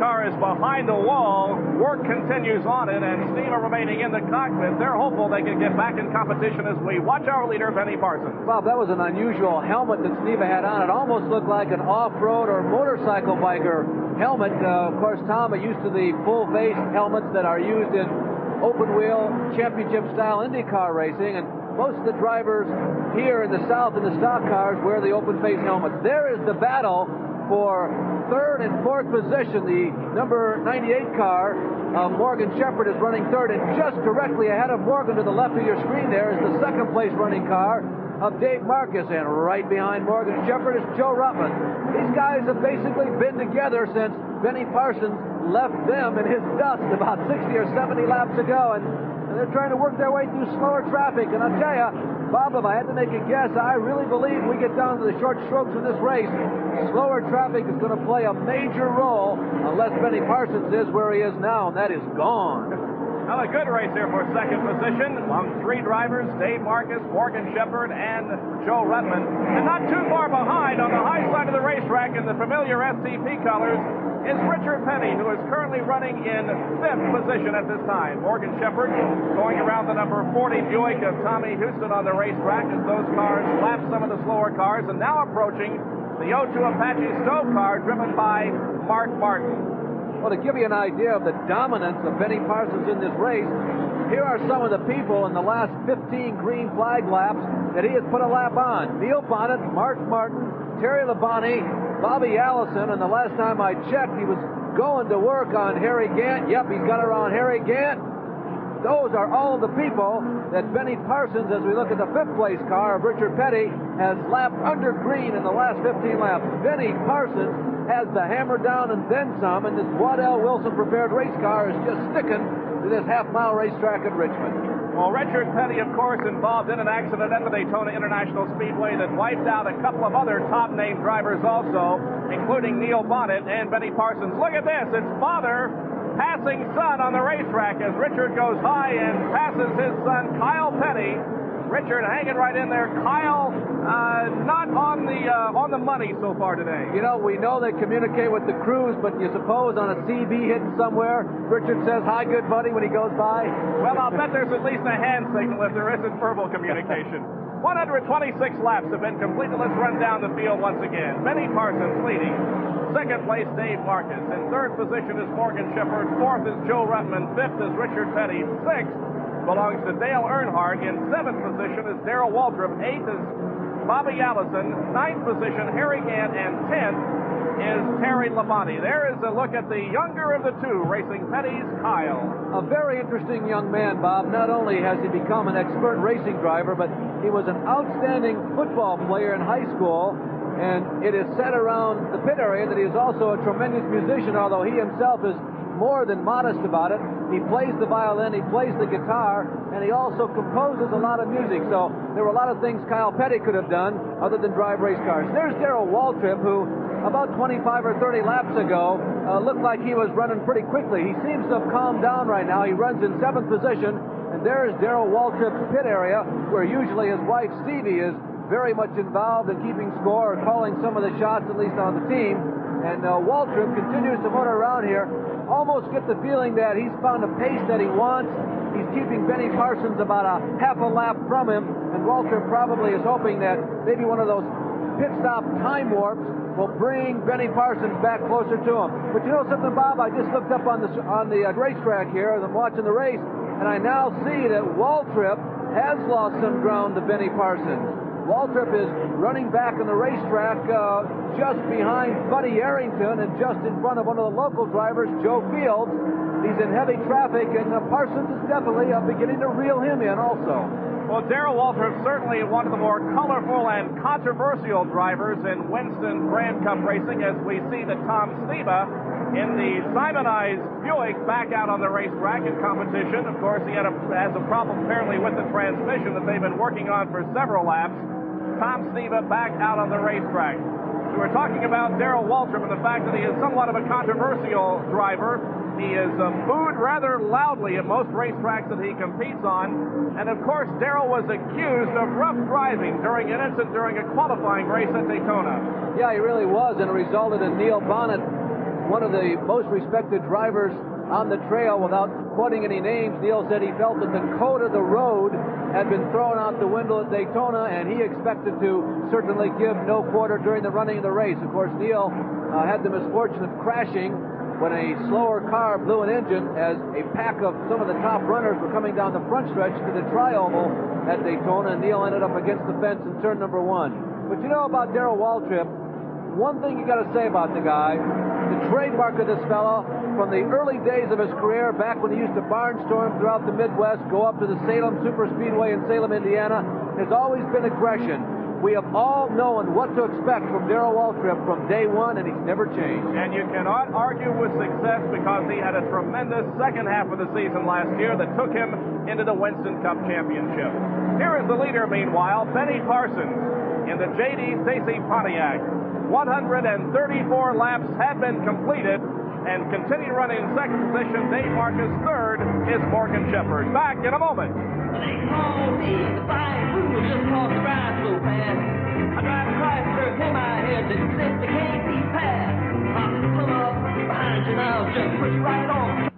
Car is behind the wall, work continues on it, and Sneva remaining in the cockpit. They're hopeful they can get back in competition as we watch our leader, Benny Parsons. Bob, that was an unusual helmet that Sneva had on. It almost looked like an off-road or motorcycle biker helmet. Uh, of course, Tom are used to the full-face helmets that are used in open-wheel championship-style IndyCar racing, and most of the drivers here in the South in the stock cars wear the open-face helmets. There is the battle for third and fourth position. The number 98 car, uh, Morgan Shepherd, is running third, and just directly ahead of Morgan to the left of your screen there is the second place running car of Dave Marcis, and right behind Morgan Shepherd is Joe Ruttman. These guys have basically been together since Benny Parsons left them in his dust about 60 or 70 laps ago, and, and they're trying to work their way through slower traffic. And I'll tell you, Bob, if I had to make a guess, I really believe we get down to the short strokes in this race. Slower traffic is going to play a major role unless Benny Parsons is where he is now, and that is gone. Well, a good race here for second position among three drivers, Dave Marcis, Morgan Shepherd, and Joe Ruttman. And not too far behind on the high side of the racetrack in the familiar STP colors is Richard Petty, who is currently running in fifth position at this time. Morgan Shepherd going around the number 40 Buick of Tommy Houston on the racetrack as those cars lap some of the slower cars and now approaching the O2 Apache Stove car driven by Mark Martin. Well, to give you an idea of the dominance of Benny Parsons in this race, here are some of the people in the last 15 green flag laps that he has put a lap on. Neil Bonnett, Mark Martin, Terry Labonte, Bobby Allison, and the last time I checked, he was going to work on Harry Gant. Yep, he's got on Harry Gant. Those are all the people that Benny Parsons, as we look at the fifth place car of Richard Petty, has lapped under green in the last 15 laps. Benny Parsons has the hammer down and then some, and this Waddell Wilson prepared race car is just sticking to this half mile racetrack at Richmond. Well, Richard Petty, of course, involved in an accident at the Daytona International Speedway that wiped out a couple of other top name drivers also, including Neil Bonnett and Benny Parsons. Look at this. It's father passing son on the racetrack as Richard goes high and passes his son Kyle Petty. Richard hanging right in there. Kyle uh, not on the uh, on the money so far today. You know, we know they communicate with the crews, but you suppose on a CB hidden somewhere, Richard says, hi, good buddy, when he goes by? Well, I'll bet there's at least a hand signal if there isn't verbal communication. 126 laps have been completed. Let's run down the field once again. Benny Parsons leading. Second place, Dave Marcis. In third position is Morgan Shepherd. Fourth is Joe Ruttman. Fifth is Richard Petty. Sixth belongs to Dale Earnhardt. In seventh position is Darrell Waltrip. Eighth is Bobby Allison. Ninth position, Harry Gant. And tenth is Terry Labonte. There is a look at the younger of the two, racing Petty's Kyle. A very interesting young man, Bob. Not only has he become an expert racing driver, but he was an outstanding football player in high school. And it is said around the pit area that he is also a tremendous musician, although he himself is more than modest about it. He plays the violin, he plays the guitar, and he also composes a lot of music. So there were a lot of things Kyle Petty could have done other than drive race cars. There's Darrell Waltrip, who about 25 or 30 laps ago uh, looked like he was running pretty quickly. He seems to have calmed down right now. He runs in seventh position, and there is Darrell Waltrip's pit area, where usually his wife Stevie is very much involved in keeping score or calling some of the shots, at least on the team. And uh, Waltrip continues to motor around here. Almost get the feeling that he's found a pace that he wants. He's keeping Benny Parsons about a half a lap from him, and Waltrip probably is hoping that maybe one of those pit stop time warps will bring Benny Parsons back closer to him. But you know something, Bob? I just looked up on the on the uh, racetrack here, and I'm watching the race, and I now see that Waltrip has lost some ground to Benny Parsons. Waltrip is running back on the racetrack uh, just behind Buddy Arrington and just in front of one of the local drivers, Joe Fields. He's in heavy traffic, and uh, Parsons is definitely uh, beginning to reel him in also. Well, Darrell Waltrip certainly one of the more colorful and controversial drivers in Winston Grand Cup racing as we see that Tom Sneva in the Simonized Buick back out on the racetrack in competition. Of course, he had a, has a problem apparently with the transmission that they've been working on for several laps. Tom Sneva back out on the racetrack. We were talking about Darrell Waltrip and the fact that he is somewhat of a controversial driver. He is uh, booed rather loudly at most racetracks that he competes on. And of course, Darrell was accused of rough driving during an incident during a qualifying race at Daytona. Yeah, he really was, and it resulted in Neil Bonnett, one of the most respected drivers on the trail without quoting any names. Neil said he felt that the code of the road had been thrown out the window at Daytona, and he expected to certainly give no quarter during the running of the race. Of course, Neil uh, had the misfortune of crashing when a slower car blew an engine as a pack of some of the top runners were coming down the front stretch to the tri-oval at Daytona, and Neil ended up against the fence in turn number one. But you know about Darrell Waltrip, one thing you got to say about the guy, the trademark of this fellow, from the early days of his career, back when he used to barnstorm throughout the Midwest, go up to the Salem Superspeedway in Salem, Indiana, has always been aggression. We have all known what to expect from Darrell Waltrip from day one, and he's never changed. And you cannot argue with success because he had a tremendous second half of the season last year that took him into the Winston Cup Championship. Here is the leader, meanwhile, Benny Parsons in the J.D. Stacy Pontiac. 134 laps have been completed and continue running in second position. Dave Marcis third is Morgan Shepherd. Back in a moment. They call me the just so fast. I drive can't be passed. I'm pull up behind you now, just push right on.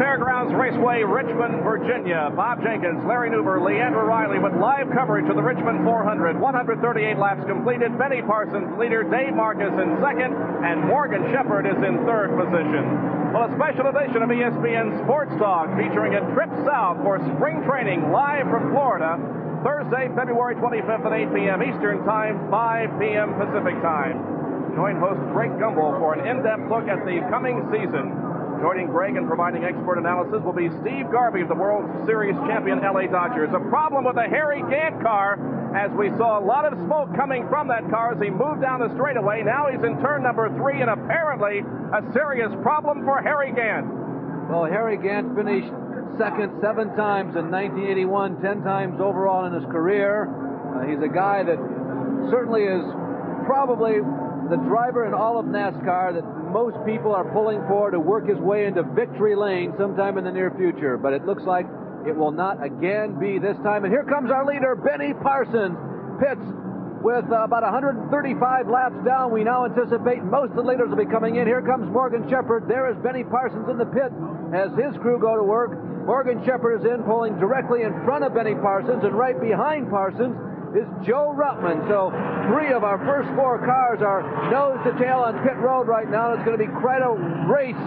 Fairgrounds Raceway, Richmond, Virginia. Bob Jenkins, Larry Nuber, Leandra Riley with live coverage of the Richmond 400. 138 laps completed. Benny Parsons leader, Dave Marcis in second, and Morgan Shepherd is in third position. Well, a special edition of ESPN Sports Talk featuring a trip south for spring training live from Florida. Thursday, February 25th at 8 p.m. Eastern Time, 5 p.m. Pacific Time. Join host Greg Gumbel for an in-depth look at the coming season. Joining Greg and providing expert analysis will be Steve Garvey of the World Series champion LA Dodgers. A problem with the Harry Gant car as we saw a lot of smoke coming from that car as he moved down the straightaway. Now he's in turn number three and apparently a serious problem for Harry Gant. Well, Harry Gant finished second seven times in 1981, ten times overall in his career. Uh, he's a guy that certainly is probably the driver in all of NASCAR that most people are pulling for to work his way into victory lane sometime in the near future. But it looks like it will not again be this time. And here comes our leader, Benny Parsons. Pits with about 135 laps down. We now anticipate most of the leaders will be coming in. Here comes Morgan Shepherd. There is Benny Parsons in the pit as his crew go to work. Morgan Shepherd is in, pulling directly in front of Benny Parsons, and right behind Parsons is Joe Ruttman. So three of our first four cars are nose to tail on pit road right now. It's going to be quite a race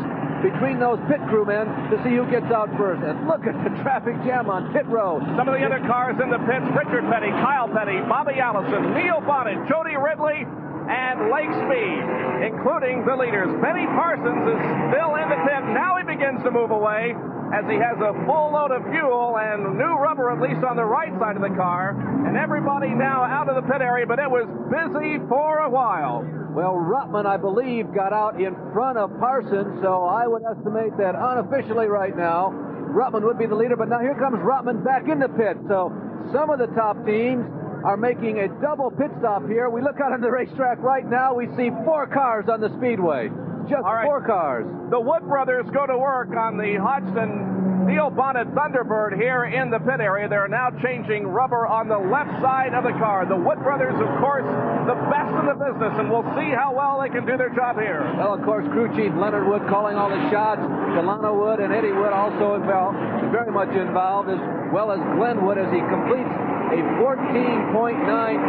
between those pit crewmen to see who gets out first. And look at the traffic jam on pit road. Some of the other cars in the pits Richard Petty, Kyle Petty, Bobby Allison, Neil Bonnett, Jody Ridley, and Lake Speed, including the leaders. Benny Parsons is still in the pit. Now he begins to move away as he has a full load of fuel and new rubber, at least on the right side of the car. And everybody now out of the pit area, but it was busy for a while. Well, Ruttman, I believe, got out in front of Parsons, so I would estimate that unofficially right now, Ruttman would be the leader, but now here comes Ruttman back in the pit. So some of the top teams are making a double pit stop here. We look out on the racetrack right now, we see four cars on the speedway. Just right. four cars. The Wood brothers go to work on the Hodgson Neil Bonnett Thunderbird here in the pit area. They're now changing rubber on the left side of the car. The Wood brothers, of course, the best in the business, and we'll see how well they can do their job here. Well, of course, crew chief Leonard Wood calling all the shots. Delano Wood and Eddie Wood also involved, very much involved, as well as Glen Wood as he completes a 14.9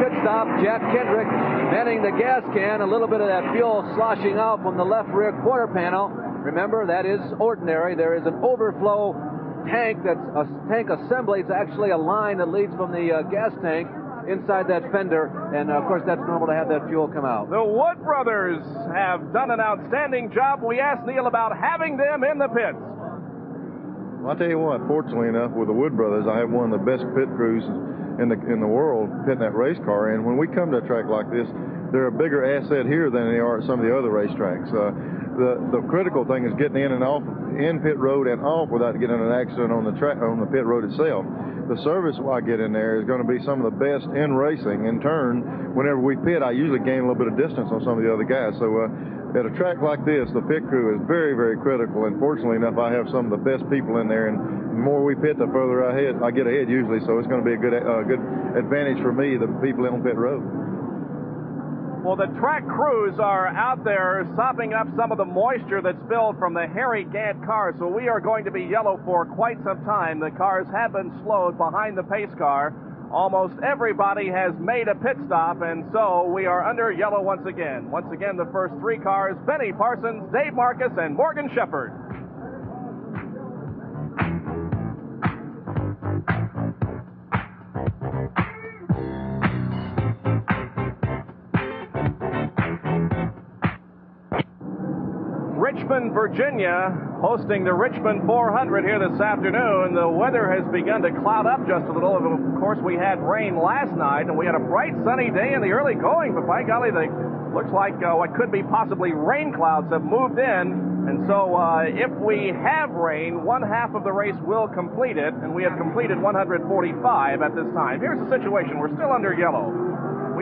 pit stop. Jack Kendrick manning the gas can. A little bit of that fuel sloshing out from the left rear quarter panel. Remember, that is ordinary. There is an overflow tank that's a tank assembly. It's actually a line that leads from the uh, gas tank inside that fender, and uh, of course that's normal to have that fuel come out. The Wood brothers have done an outstanding job. We asked Neil about having them in the pits. Well, I tell you what, fortunately enough, with the Wood brothers, I have one of the best pit crews in the in the world pitting that race car. And when we come to a track like this, they're a bigger asset here than they are at some of the other racetracks. Uh, the the critical thing is getting in and off in pit road and off without getting an accident on the track on the pit road itself. The service I get in there is going to be some of the best in racing. In turn, whenever we pit, I usually gain a little bit of distance on some of the other guys. So uh, at a track like this, the pit crew is very, very critical. And fortunately enough, I have some of the best people in there. And the more we pit, the further ahead I get ahead usually. So it's going to be a good, uh, good advantage for me, the people on pit road. Well, the track crews are out there sopping up some of the moisture that's spilled from the Harry Gant car, so we are going to be yellow for quite some time. The cars have been slowed behind the pace car. Almost everybody has made a pit stop, and so we are under yellow once again. Once again, the first three cars Benny Parsons, Dave Marcis, and Morgan Shepherd. Richmond, Virginia, hosting the Richmond 400 here this afternoon. The weather has begun to cloud up just a little. Of course, we had rain last night, and we had a bright sunny day in the early going, but by golly, the looks like uh, what could be possibly rain clouds have moved in. And so, uh, if we have rain, one half of the race will complete it, and we have completed 145 at this time. Here's the situation we're still under yellow.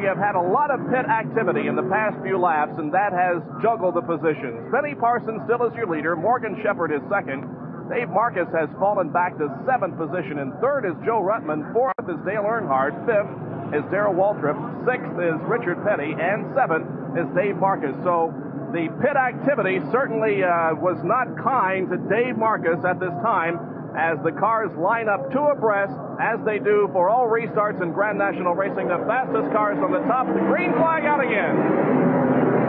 We have had a lot of pit activity in the past few laps, and that has juggled the positions. Benny Parsons still is your leader. Morgan Shepherd is second. Dave Marcis has fallen back to seventh position. In third is Joe Ruttman. Fourth is Dale Earnhardt. Fifth is Darrell Waltrip. Sixth is Richard Petty. And seventh is Dave Marcis. So the pit activity certainly uh, was not kind to Dave Marcis at this time as the cars line up two abreast, as they do for all restarts in Grand National Racing. The fastest cars from the top. The green flag out again.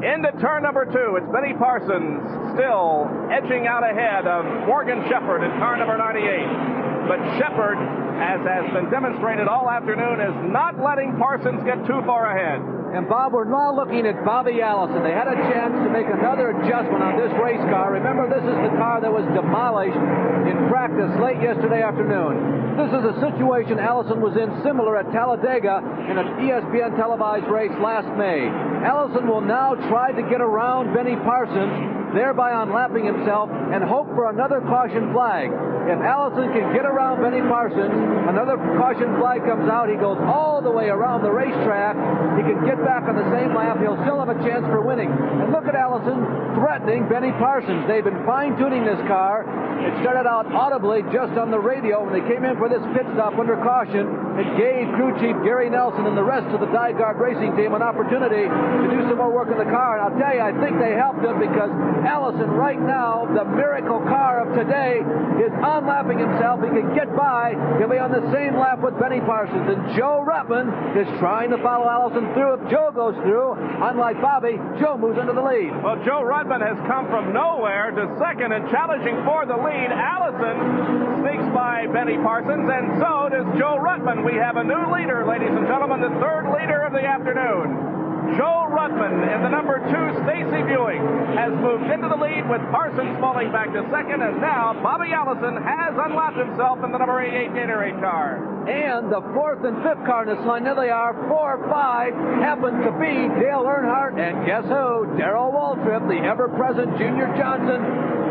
Into turn number two, it's Benny Parsons still edging out ahead of Morgan Shepherd in car number 98. But Shepherd, as has been demonstrated all afternoon, is not letting Parsons get too far ahead. And Bob, we're now looking at Bobby Allison. They had a chance to make another adjustment on this race car. Remember, this is the car that was demolished in practice late yesterday afternoon. This is a situation Allison was in similar at Talladega in an ESPN televised race last May. Allison will now try to get around Benny Parsons, thereby unlapping himself, and hope for another caution flag. If Allison can get around Benny Parsons, another caution flag comes out. He goes all the way around the racetrack. He can get back on the same lap. He'll still have a chance for winning. And look at Allison threatening Benny Parsons. They've been fine tuning this car. It started out audibly just on the radio when they came in for this pit stop under caution. It gave crew chief Gary Nelson and the rest of the DiGard racing team an opportunity to do some more work in the car. And I'll tell you, I think they helped him because Allison, right now, the miracle car of today, is unlapping himself. He can get by. He'll be on the same lap with Benny Parsons. And Joe Ruttman is trying to follow Allison through. If Joe goes through, unlike Bobby, Joe moves into the lead. Well, Joe Ruttman has come from nowhere to second and challenging for the lead. Allison sneaks by Benny Parsons, and so does Joe Ruttman. We have a new leader, ladies and gentlemen, the third leader of the afternoon. Joe Ruttman in the number two Stacy Buick has moved into the lead with Parsons falling back to second, and now Bobby Allison has unlapped himself in the number 88 Gatorade car. And the fourth and fifth car in this line, there they are, four, five, happen to be Dale Earnhardt and guess who? Darrell Waltrip, the ever-present Junior Johnson,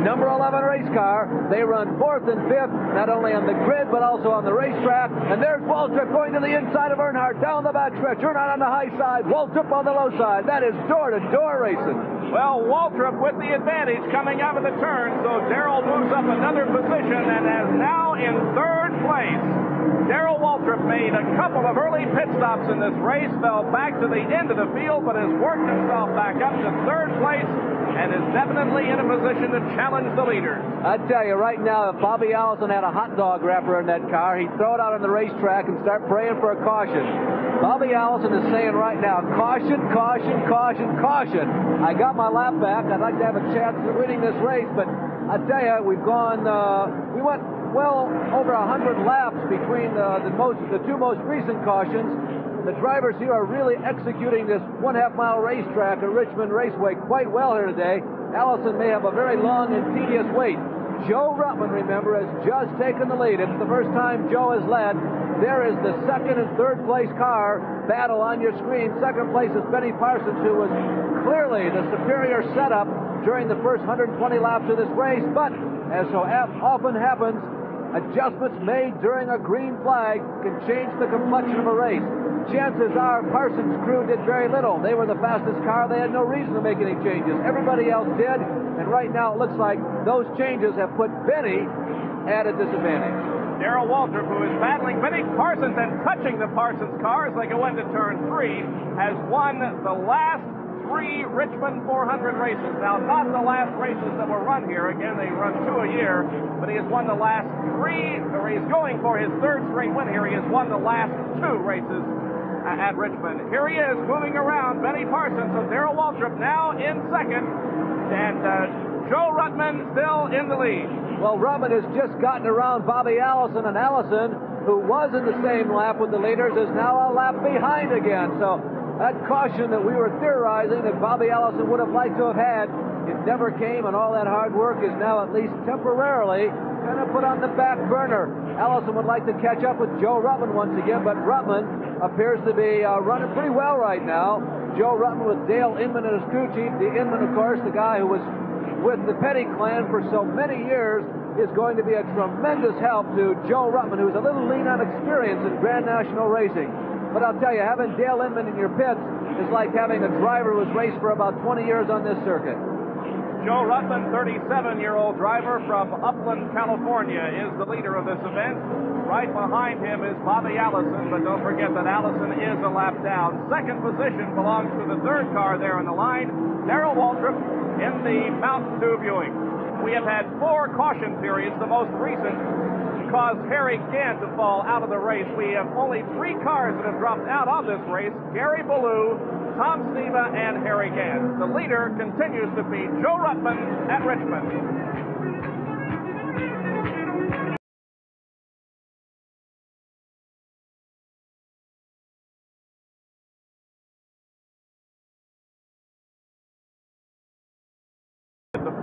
number 11 race car. They run fourth and fifth, not only on the grid, but also on the racetrack. And there's Waltrip going to the inside of Earnhardt, down the backstretch. Earnhardt on the high side, Waltrip on the low side. That is door-to-door racing. Well, Waltrip with the advantage coming out of the turn, so Darrell moves up another position and is now in third place. Darrell Waltrip made a couple of early pit stops in this race, fell back to the end of the field, but has worked himself back up to third place and is definitely in a position to challenge the leaders. I tell you right now, if Bobby Allison had a hot dog wrapper in that car, he'd throw it out on the racetrack and start praying for a caution. Bobby Allison is saying right now, caution, caution, caution, caution. I got my lap back. I'd like to have a chance of winning this race, but I tell you, we've gone, uh, we went well over hundred laps between the, the most, the two most recent cautions. The drivers here are really executing this one half mile racetrack at Richmond Raceway quite well here today. Allison may have a very long and tedious wait. Joe Ruttman, remember, has just taken the lead. It's the first time Joe has led. There is the second and third place car battle on your screen. Second place is Benny Parsons, who was clearly the superior setup during the first 120 laps of this race. But as so often happens, adjustments made during a green flag can change the complexion of a race. Chances are Parsons' crew did very little. They were the fastest car. They had no reason to make any changes. Everybody else did, and right now it looks like those changes have put Benny at a disadvantage. Darrell Waltrip, who is battling Benny Parsons and touching the Parsons car as they go into turn three, has won the last three Richmond 400 races. Now, not the last races that were run here. Again, they run two a year, but he has won the last three, or he's going for his third straight win here. He has won the last two races at Richmond. Here he is moving around Benny Parsons. So Darrell Waltrip now in second, and uh, Joe Ruttman still in the lead. Well, Ruttman has just gotten around Bobby Allison, and Allison, who was in the same lap with the leaders, is now a lap behind again. So That caution that we were theorizing that Bobby Allison would have liked to have had, it never came, and all that hard work is now at least temporarily kind of put on the back burner. Allison would like to catch up with Joe Ruttman once again, but Ruttman appears to be uh, running pretty well right now. Joe Ruttman with Dale Inman as crew chief. The Inman, of course, the guy who was with the Petty clan for so many years, is going to be a tremendous help to Joe Ruttman, who's a little lean on experience in Grand National racing. But I'll tell you, having Dale Inman in your pits is like having a driver who's raced for about 20 years on this circuit. Joe Ruttman, 37-year-old driver from Upland, California, is the leader of this event. Right behind him is Bobby Allison, but don't forget that Allison is a lap down. Second position belongs to the third car there on the line, Darrell Waltrip in the Mountain Dew Buick. We have had four caution periods, the most recent caused Harry Gant to fall out of the race. We have only three cars that have dropped out of this race Gary Balough, Tom Sneva, and Harry Gant. The leader continues to be Joe Ruttman at Richmond.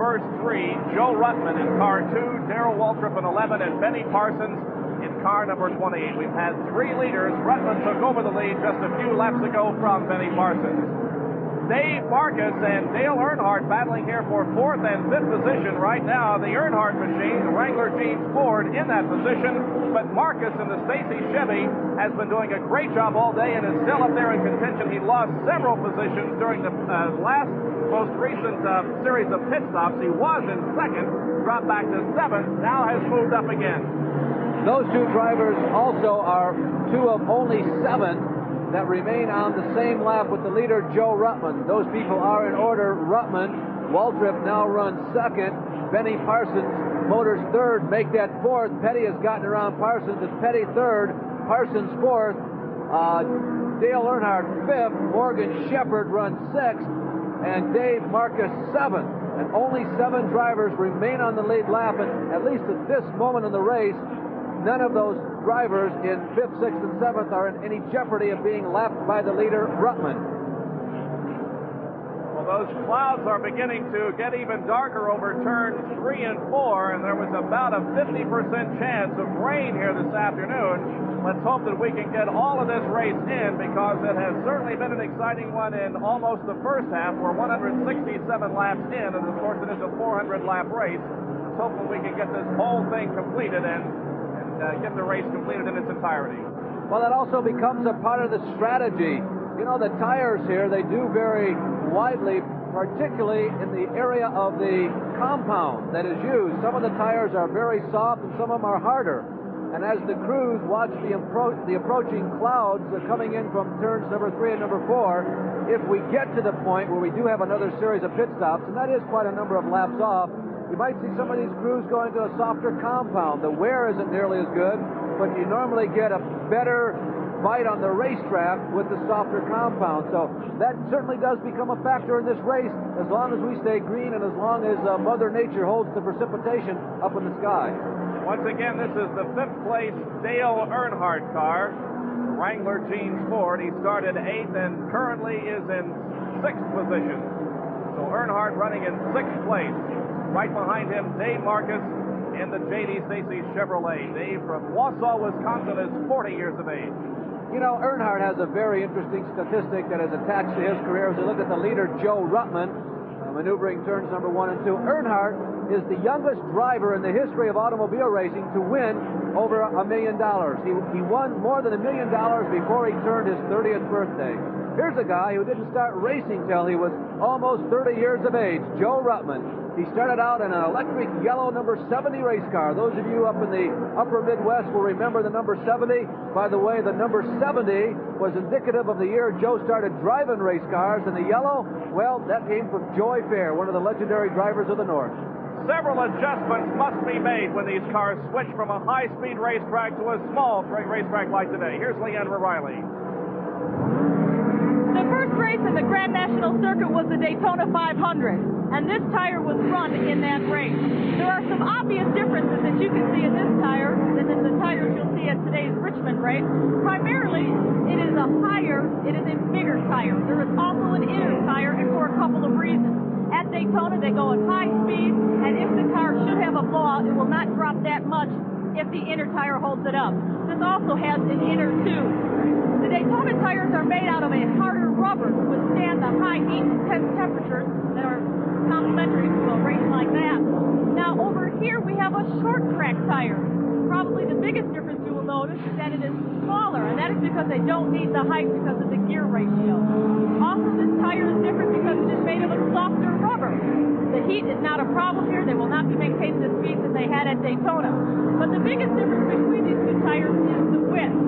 First three, Joe Ruttman in car two, Darrell Waltrip in 11, and Benny Parsons in car number 28. We've had three leaders. Ruttman took over the lead just a few laps ago from Benny Parsons. Dave Marcis and Dale Earnhardt battling here for fourth and fifth position right now. The Earnhardt machine, Wrangler Jeans Ford in that position, but Marcis in the Stacy Chevy has been doing a great job all day and is still up there in contention. He lost several positions during the uh, last most recent uh, series of pit stops. He was in second, dropped back to seventh, now has moved up again. Those two drivers also are two of only seven that remain on the same lap with the leader, Joe Ruttman. Those people are in order. Ruttman, Waltrip now runs second. Benny Parsons, Motors third, make that fourth. Petty has gotten around Parsons. It's Petty third, Parsons fourth. Uh, Dale Earnhardt fifth. Morgan Shepherd runs sixth. And Dave Marcis seventh. And only seven drivers remain on the lead lap. And at least at this moment in the race, none of those drivers in fifth, sixth, and seventh are in any jeopardy of being lapped by the leader, Ruttman. Well, those clouds are beginning to get even darker over turns three and four, and there was about a 50% chance of rain here this afternoon. Let's hope that we can get all of this race in because it has certainly been an exciting one in almost the first half. We're 167 laps in, and of course it is a 400 lap race. Let's hope that we can get this whole thing completed and uh, get the race completed in its entirety. Well, that also becomes a part of the strategy. You know, the tires here, they do vary widely, particularly in the area of the compound that is used. Some of the tires are very soft and some of them are harder. And as the crews watch the, appro- the approaching clouds coming in from turns number three and number four, if we get to the point where we do have another series of pit stops, and that is quite a number of laps off, you might see some of these crews going to a softer compound. The wear isn't nearly as good, but you normally get a better bite on the racetrack with the softer compound. So that certainly does become a factor in this race as long as we stay green and as long as uh, Mother Nature holds the precipitation up in the sky. Once again, this is the fifth place Dale Earnhardt car, Wrangler Jeans Ford. He started eighth and currently is in sixth position. So Earnhardt running in sixth place. Right behind him, Dave Marcis in the J.D. Stacy Chevrolet. Dave from Wausau, Wisconsin is 40 years of age. You know, Earnhardt has a very interesting statistic that is attached to his career. As you look at the leader, Joe Ruttman, uh, maneuvering turns number one and two. Earnhardt is the youngest driver in the history of automobile racing to win over a million dollars. He, he won more than a million dollars before he turned his 30th birthday. Here's a guy who didn't start racing till he was almost 30 years of age, Joe Ruttman. He started out in an electric yellow number 70 race car. Those of you up in the upper Midwest will remember the number 70. By the way, the number 70 was indicative of the year Joe started driving race cars. And the yellow, well, that came from Joy Fair, one of the legendary drivers of the North. Several adjustments must be made when these cars switch from a high-speed racetrack to a small racetrack like today. Here's Leandra Riley. The first race in the Grand National Circuit was the Daytona 500, and this tire was run in that race. There are some obvious differences that you can see in this tire than in the tires you'll see at today's Richmond race. Primarily, it is a higher, it is a bigger tire. There is also an inner tire, and for a couple of reasons. At Daytona, they go at high speed, and if the car should have a blowout, it will not drop that much if the inner tire holds it up. This also has an inner tube. The Daytona tires are made out of a harder rubber to withstand the high heat and intense temperatures that are complementary to a race like that. Now over here we have a short track tire. Probably the biggest difference notice is that it is smaller, and that is because they don't need the height because of the gear ratio. Also, this tire is different because it is made of a softer rubber. The heat is not a problem here. They will not be maintaining the speed that they had at Daytona. But the biggest difference between these two tires is the width.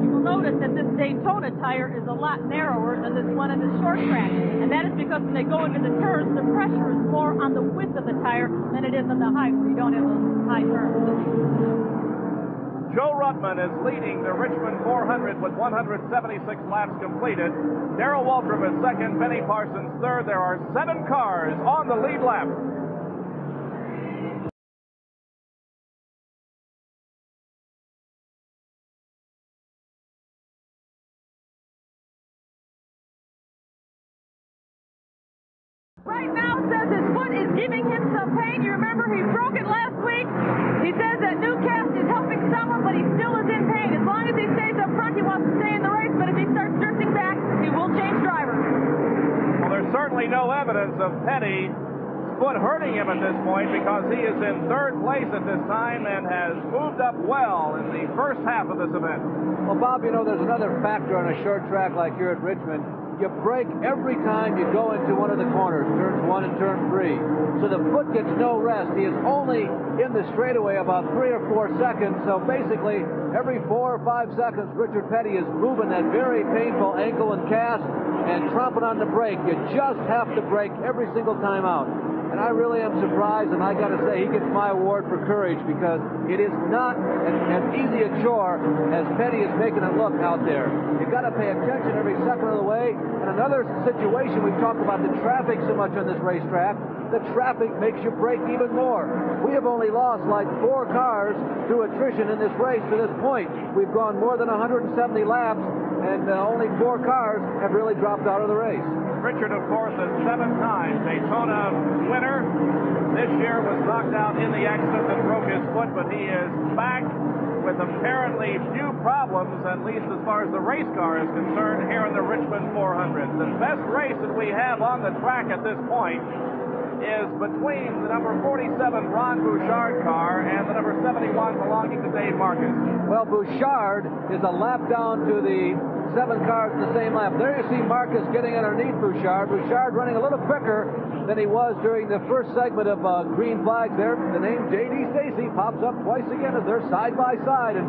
You will notice that this Daytona tire is a lot narrower than this one in the short track. And that is because when they go into the turns, the pressure is more on the width of the tire than it is on the height, where you don't have those high turns. Joe Ruttman is leading the Richmond 400 with 176 laps completed. Darrell Waltrip is second, Benny Parsons third. There are seven cars on the lead lap. Is giving him some pain. You remember he broke it last week. He says that new cast is helping someone, but he still is in pain. As long as he stays up front, he wants to stay in the race, but if he starts drifting back, he will change drivers. Well, there's certainly no evidence of Petty's foot hurting him at this point because he is in third place at this time and has moved up well in the first half of this event. Well, Bob, you know, there's another factor on a short track like here at Richmond. You break every time you go into one of the corners, turns one and turn three. So the foot gets no rest. He is only in the straightaway about three or four seconds. So basically, every four or five seconds, Richard Petty is moving that very painful ankle and cast and tromping on the brake. You just have to brake every single time out. And I really am surprised, and I got to say, he gets my award for courage because it is not as, as easy a chore as Petty is making it look out there. You've got to pay attention every second of the way. And another situation, we've talked about the traffic so much on this racetrack. The traffic makes you brake even more. We have only lost like four cars through attrition in this race to this point. We've gone more than 170 laps, and uh, only four cars have really dropped out of the race. Richard, of course, a seven-time Daytona winner. This year was knocked out in the accident that broke his foot, but he is back with apparently few problems, at least as far as the race car is concerned, here in the Richmond 400. The best race that we have on the track at this point is between the number 47 Ron Bouchard car and the number 71 belonging to Dave Marcis. Well, Bouchard is a lap down to the seven cars in the same lap. There you see Marcis getting underneath Bouchard. Bouchard running a little quicker than he was during the first segment of uh, green flags there. The name J.D. Stacy pops up twice again as they're side by side. And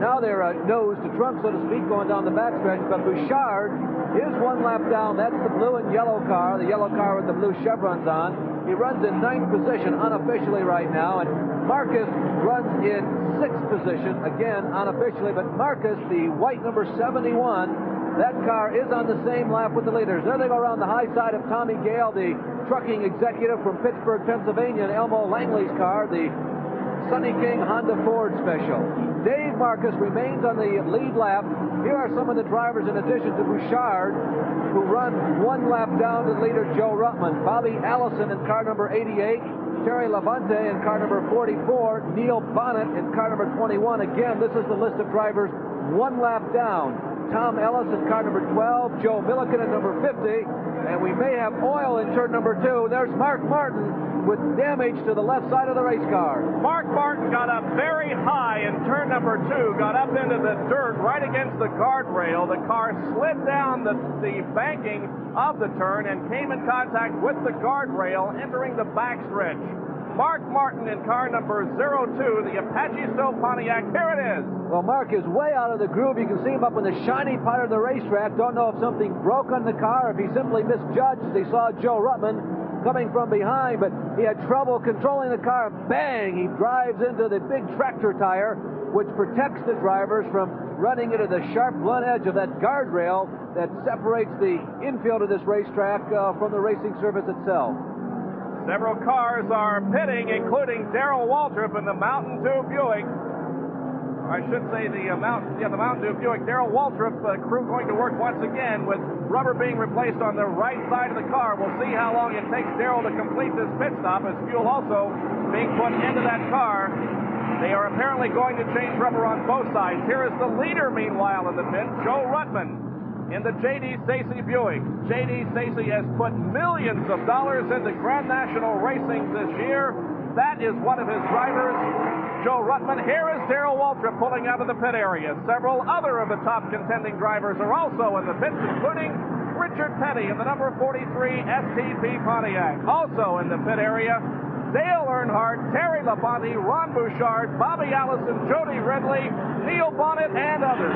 now they're uh, nose to trunk, so to speak, going down the backstretch. But Bouchard is one lap down. That's the blue and yellow car, the yellow car with the blue chevrons on. He runs in ninth position unofficially right now. And Marcis runs in sixth position, again, unofficially, but Marcis, the white number 71, that car is on the same lap with the leaders. There they go around the high side of Tommy Gale, the trucking executive from Pittsburgh, Pennsylvania, and Elmo Langley's car, the Sunny King Honda Ford Special. Dave Marcis remains on the lead lap. Here are some of the drivers in addition to Bouchard, who run one lap down to leader Joe Ruttman. Bobby Allison in car number 88. Terry Labonte in car number 44, Neil Bonnett in car number 21. Again, this is the list of drivers one lap down. Tom Ellis in car number 12, Joe Millikan in number 50, and we may have oil in turn number two. There's Mark Martin with damage to the left side of the race car. Mark Martin got up very high in turn number two, got up into the dirt right against the guardrail. The car slid down the, the banking of the turn and came in contact with the guardrail, entering the backstretch. Mark Martin in car number 02, the Apache Stove Pontiac. Here it is. Well, Mark is way out of the groove. You can see him up in the shiny part of the racetrack. Don't know if something broke on the car, if he simply misjudged as he saw Joe Ruttman coming from behind, but he had trouble controlling the car. Bang! He drives into the big tractor tire, which protects the drivers from running into the sharp blunt edge of that guardrail that separates the infield of this racetrack uh, from the racing surface itself. Several cars are pitting, including Darrell Waltrip in the Mountain Dew Buick. I should say the uh, Mountain, yeah, the Mountain Dew Buick. Darrell Waltrip uh, crew going to work once again with rubber being replaced on the right side of the car. We'll see how long it takes Darrell to complete this pit stop as fuel also being put into that car. They are apparently going to change rubber on both sides. Here is the leader, meanwhile, in the pit, Joe Ruttman in the J.D. Stacy Buick. J.D. Stacy has put millions of dollars into Grand National Racing this year. That is one of his drivers, Joe Ruttman. Here is Darrell Waltrip pulling out of the pit area. Several other of the top contending drivers are also in the pits, including Richard Petty in the number 43 STP Pontiac. Also in the pit area, Dale Earnhardt, Terry Labonte, Ron Bouchard, Bobby Allison, Jody Ridley, Neil Bonnett, and others.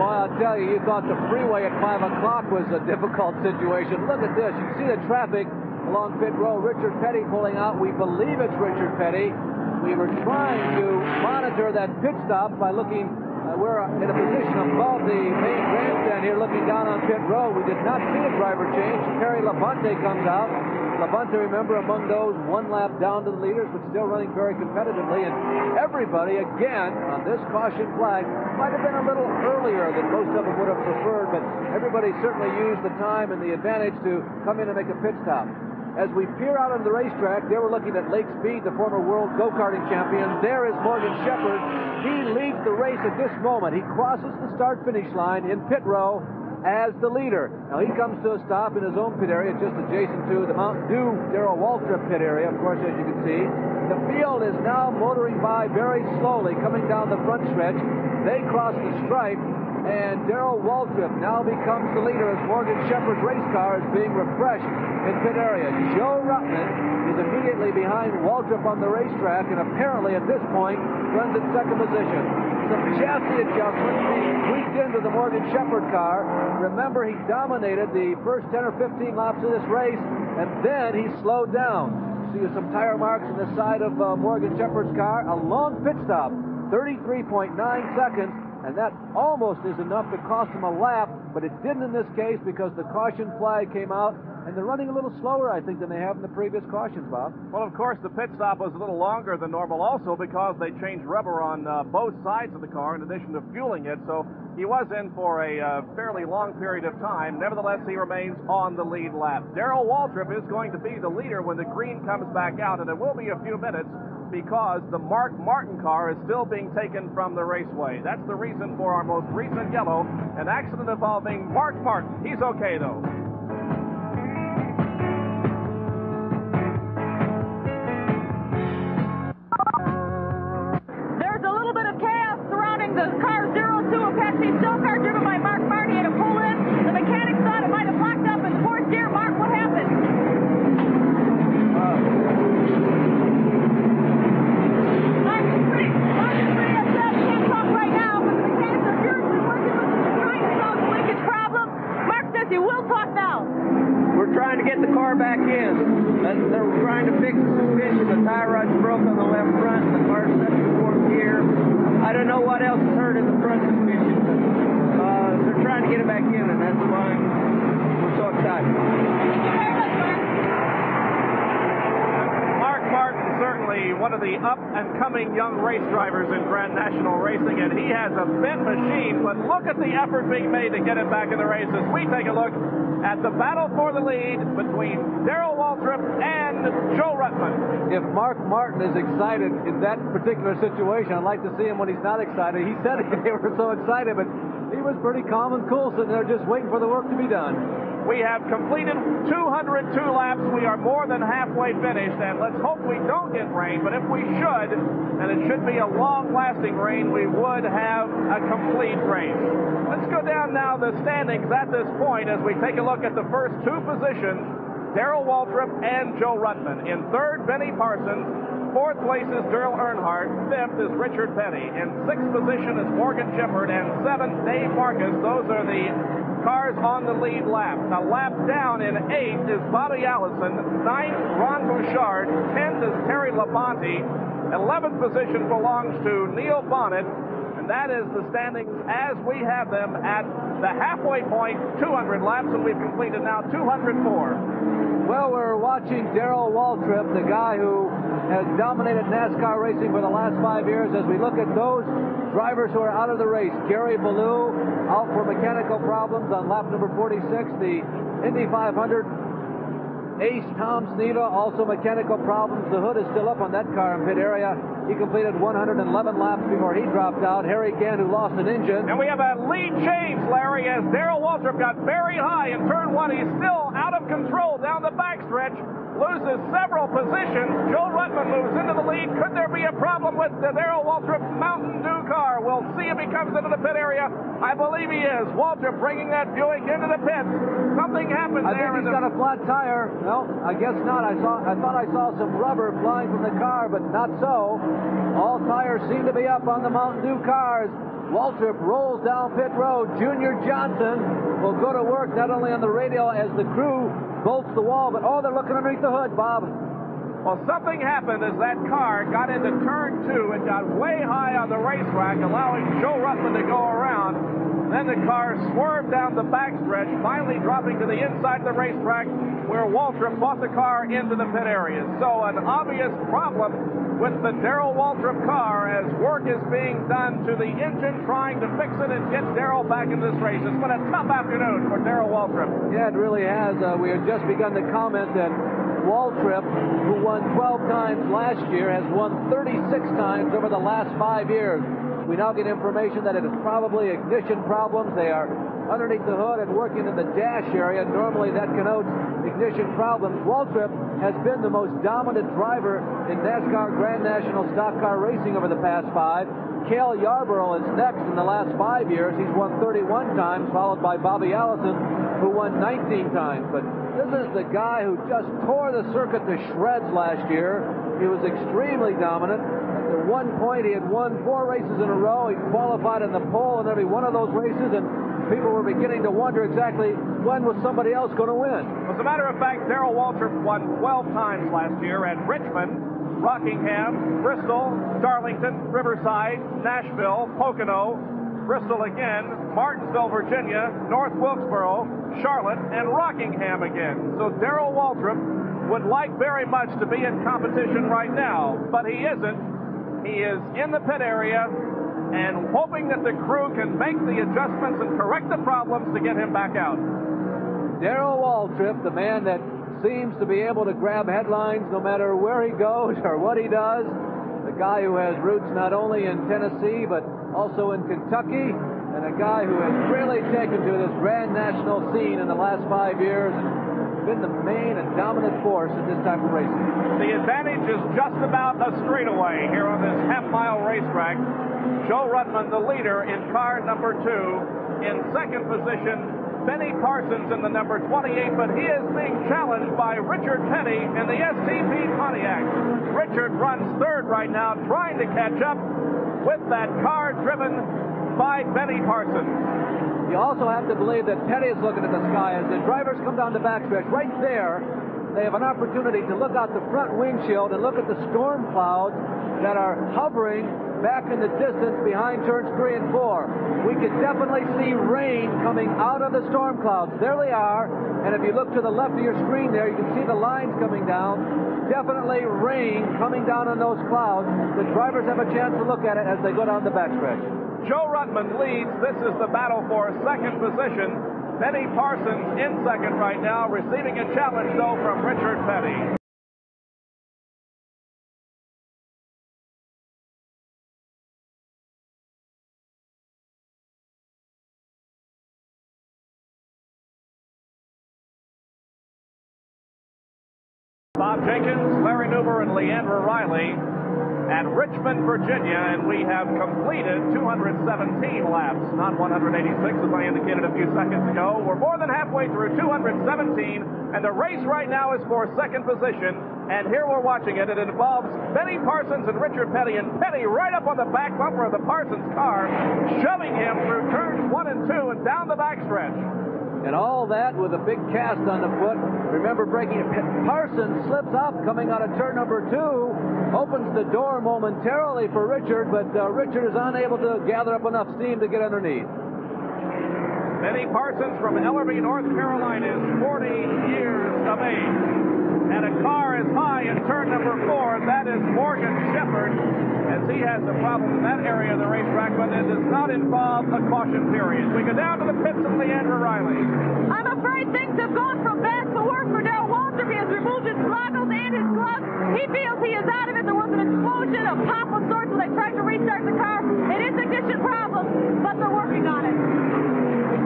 Well, I'll tell you, you thought the freeway at 5 o'clock was a difficult situation. Look at this. You see the traffic along pit road. Richard Petty pulling out. We believe it's Richard Petty. We were trying to monitor that pit stop by looking. Uh, we're in a position above the main grandstand here looking down on pit road. We did not see a driver change. Terry Labonte comes out. Labonte, remember, among those one lap down to the leaders, but still running very competitively. And everybody, again, on this caution flag, might have been a little earlier than most of them would have preferred, but everybody certainly used the time and the advantage to come in and make a pit stop. As we peer out on the racetrack, they were looking at Lake Speed, the former world go-karting champion. There is Morgan Shepherd. He leads the race at this moment. He crosses the start-finish line in pit row as the leader. Now he comes to a stop in his own pit area, just adjacent to the Mountain Dew Darrell Waltrip pit area, of course, as you can see. The field is now motoring by very slowly, coming down the front stretch. They cross the stripe, and Darrell Waltrip now becomes the leader as Morgan Shepherd's race car is being refreshed in pit area. Joe Ruttman is immediately behind Waltrip on the racetrack, and apparently at this point runs in second position some chassis adjustments being tweaked into the Morgan Shepherd car. Remember, he dominated the first 10 or 15 laps of this race, and then he slowed down. See some tire marks on the side of uh, Morgan Shepherd's car. A long pit stop, 33.9 seconds, and that almost is enough to cost him a lap, but it didn't in this case because the caution flag came out and they're running a little slower, I think, than they have in the previous cautions, Bob. Well, of course, the pit stop was a little longer than normal also because they changed rubber on uh, both sides of the car in addition to fueling it. So he was in for a uh, fairly long period of time. Nevertheless, he remains on the lead lap. Darrell Waltrip is going to be the leader when the green comes back out, and it will be a few minutes because the Mark Martin car is still being taken from the raceway. That's the reason for our most recent yellow, an accident involving Mark Martin. He's okay, though. There's a little bit of chaos surrounding the car 02 Apache still car driven by Mark Marty had to pull in. The mechanics thought it might have blocked up in the fourth gear. Mark, what happened? Mark He will talk now. We're trying to get the car back in. And they're trying to fix the suspension. The tie rod's broke on the left front. The car's set in fourth gear. I don't know what else is hurt in the front suspension. Uh, they're trying to get it back in, and that's why we're so excited. Mark Martin, certainly one of the up and coming young race drivers in Grand National Racing, and he has a bent machine, but look at the effort being made to get it back in the races. We take a look at the battle for the lead between Darrell Waltrip and Joe Ruttman. If Mark Martin is excited in that particular situation, I'd like to see him when he's not excited. He said they were so excited, but he was pretty calm and cool sitting there just waiting for the work to be done. We have completed 202 laps. We are more than halfway finished, and let's hope we don't get rain. But if we should, and it should be a long-lasting rain, we would have a complete race. Let's go down now the standings at this point as we take a look at the first two positions. Darrell Waltrip and Joe Ruttman. In third, Benny Parsons. Fourth place is Daryl Earnhardt. Fifth is Richard Petty. In sixth position is Morgan Shepherd. And seventh, Dave Marcis. Those are the cars on the lead lap. Now, lap down in eighth is Bobby Allison. Ninth, Ron Bouchard. Tenth is Terry Labonte. Eleventh position belongs to Neil Bonnett. And that is the standings as we have them at the halfway point, 200 laps, and we've completed now 204. Well, we're watching Darrell Waltrip, the guy who has dominated NASCAR racing for the last five years, as we look at those drivers who are out of the race. Gary Balough out for mechanical problems on lap number 46. The Indy 500 Ace Tom Sneva, also mechanical problems. The hood is still up on that car in pit area. He completed 111 laps before he dropped out. Harry Gant, who lost an engine. And we have a lead change, Larry, as Darrell Waltrip got very high in turn one. He's still out control down the backstretch loses several positions. Joe Ruttman moves into the lead. Could there be a problem with the Darrell Waltrip Mountain Dew car? We'll see if he comes into the pit area. I believe he is. Waltrip bringing that Buick into the pit. Something happened I there. I think he's got a flat tire. No, I guess not. I saw. I thought I saw some rubber flying from the car, but not so. All tires seem to be up on the Mountain Dew cars. Waltrip rolls down pit road. Junior Johnson will go to work not only on the radio as the crew bolts the wall, but oh, they're looking underneath the hood, Bob. Well, something happened as that car got into turn two. and got way high on the racetrack, allowing Joe Ruttman to go around. Then the car swerved down the backstretch, finally dropping to the inside of the racetrack where Waltrip brought the car into the pit area. So an obvious problem with the Darrell Waltrip car as work is being done to the engine trying to fix it and get Darrell back into this race. It's been a tough afternoon for Darrell Waltrip. Yeah, it really has. Uh, we have just begun to comment that Waltrip, who won 12 times last year, has won 36 times over the last five years. We now get information that it is probably ignition problems. They are underneath the hood and working in the dash area. Normally that connotes ignition problems. Waltrip has been the most dominant driver in NASCAR Grand National Stock Car Racing over the past five. Cale Yarborough is next in the last five years. He's won 31 times, followed by Bobby Allison, who won 19 times. But this is the guy who just tore the circuit to shreds last year. He was extremely dominant. At one point, he had won four races in a row. He qualified in the pole in every one of those races, and people were beginning to wonder exactly when was somebody else going to win. As a matter of fact, Darrell Waltrip won 12 times last year at Richmond, Rockingham, Bristol, Darlington, Riverside, Nashville, Pocono, Bristol again, Martinsville, Virginia, North Wilkesboro, Charlotte, and Rockingham again. So Darrell Waltrip would like very much to be in competition right now, but he isn't. He is in the pit area and hoping that the crew can make the adjustments and correct the problems to get him back out. Darrell Waltrip, the man that seems to be able to grab headlines no matter where he goes or what he does. The guy who has roots not only in Tennessee but also in Kentucky, and a guy who has really taken to this grand national scene in the last five years and been the main and dominant force in this type of racing. The advantage is just about a straightaway here on this half mile racetrack. Joe Ruttman, the leader in car number two. In second position, Benny Parsons in the number 28, but he is being challenged by Richard Petty in the STP Pontiac. Richard runs third right now, trying to catch up with that car driven by Benny Parsons. You also have to believe that Petty is looking at the sky as the drivers come down the backstretch. Right there, they have an opportunity to look out the front windshield and look at the storm clouds that are hovering back in the distance behind turns three and four. We can definitely see rain coming out of the storm clouds. There they are. And if you look to the left of your screen there, you can see the lines coming down. Definitely rain coming down on those clouds. The drivers have a chance to look at it as they go down the backstretch. Joe Ruttman leads. This is the battle for second position. Benny Parsons in second right now, receiving a challenge, though, from Richard Petty. Bob Jenkins, Larry Nuber, and Leandra Riley at Richmond, Virginia, and we have completed 217 laps, not 186 as I indicated a few seconds ago. We're more than halfway through 217, and the race right now is for second position. And here we're watching it. It involves Benny Parsons and Richard Petty, and Petty right up on the back bumper of the Parsons car, shoving him through turns one and two and down the backstretch. And all that with a big cast on the foot. Remember breaking Parsons slips up coming out of turn number two, opens the door momentarily for Richard, but uh, Richard is unable to gather up enough steam to get underneath. Benny Parsons from Ellerbe, North Carolina is 40 years of age. And a car is high in turn number four. That is Morgan Shepherd, as he has a problem in that area of the racetrack, but it does not involve a caution period. We go down to the pits of Leandra Riley. I'm afraid things have gone from bad to worse for Darrell Waltrip. He has removed his goggles and his gloves. He feels he is out of it. There was an explosion, a pop of sorts when they tried to restart the car. It is ignition problem, but they're working on it.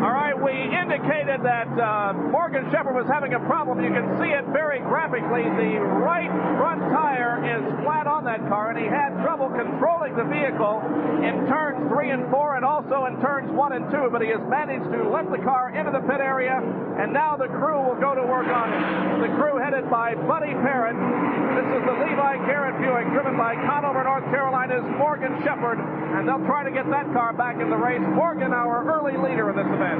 All right, we indicated that uh, Morgan Shepherd was having a problem. You can see it very graphically. The right front tire is flat on that car, and he had trouble controlling the vehicle in turns three and four, and also in turns one and two. But he has managed to lift the car into the pit area, and now the crew will go to work on it. The crew headed by Buddy Parrott. This is the Levi Garrett Buick, driven by Conover, North Carolina's Morgan Shepherd, and they'll try to get that car back in the race. Morgan, our early leader in this event.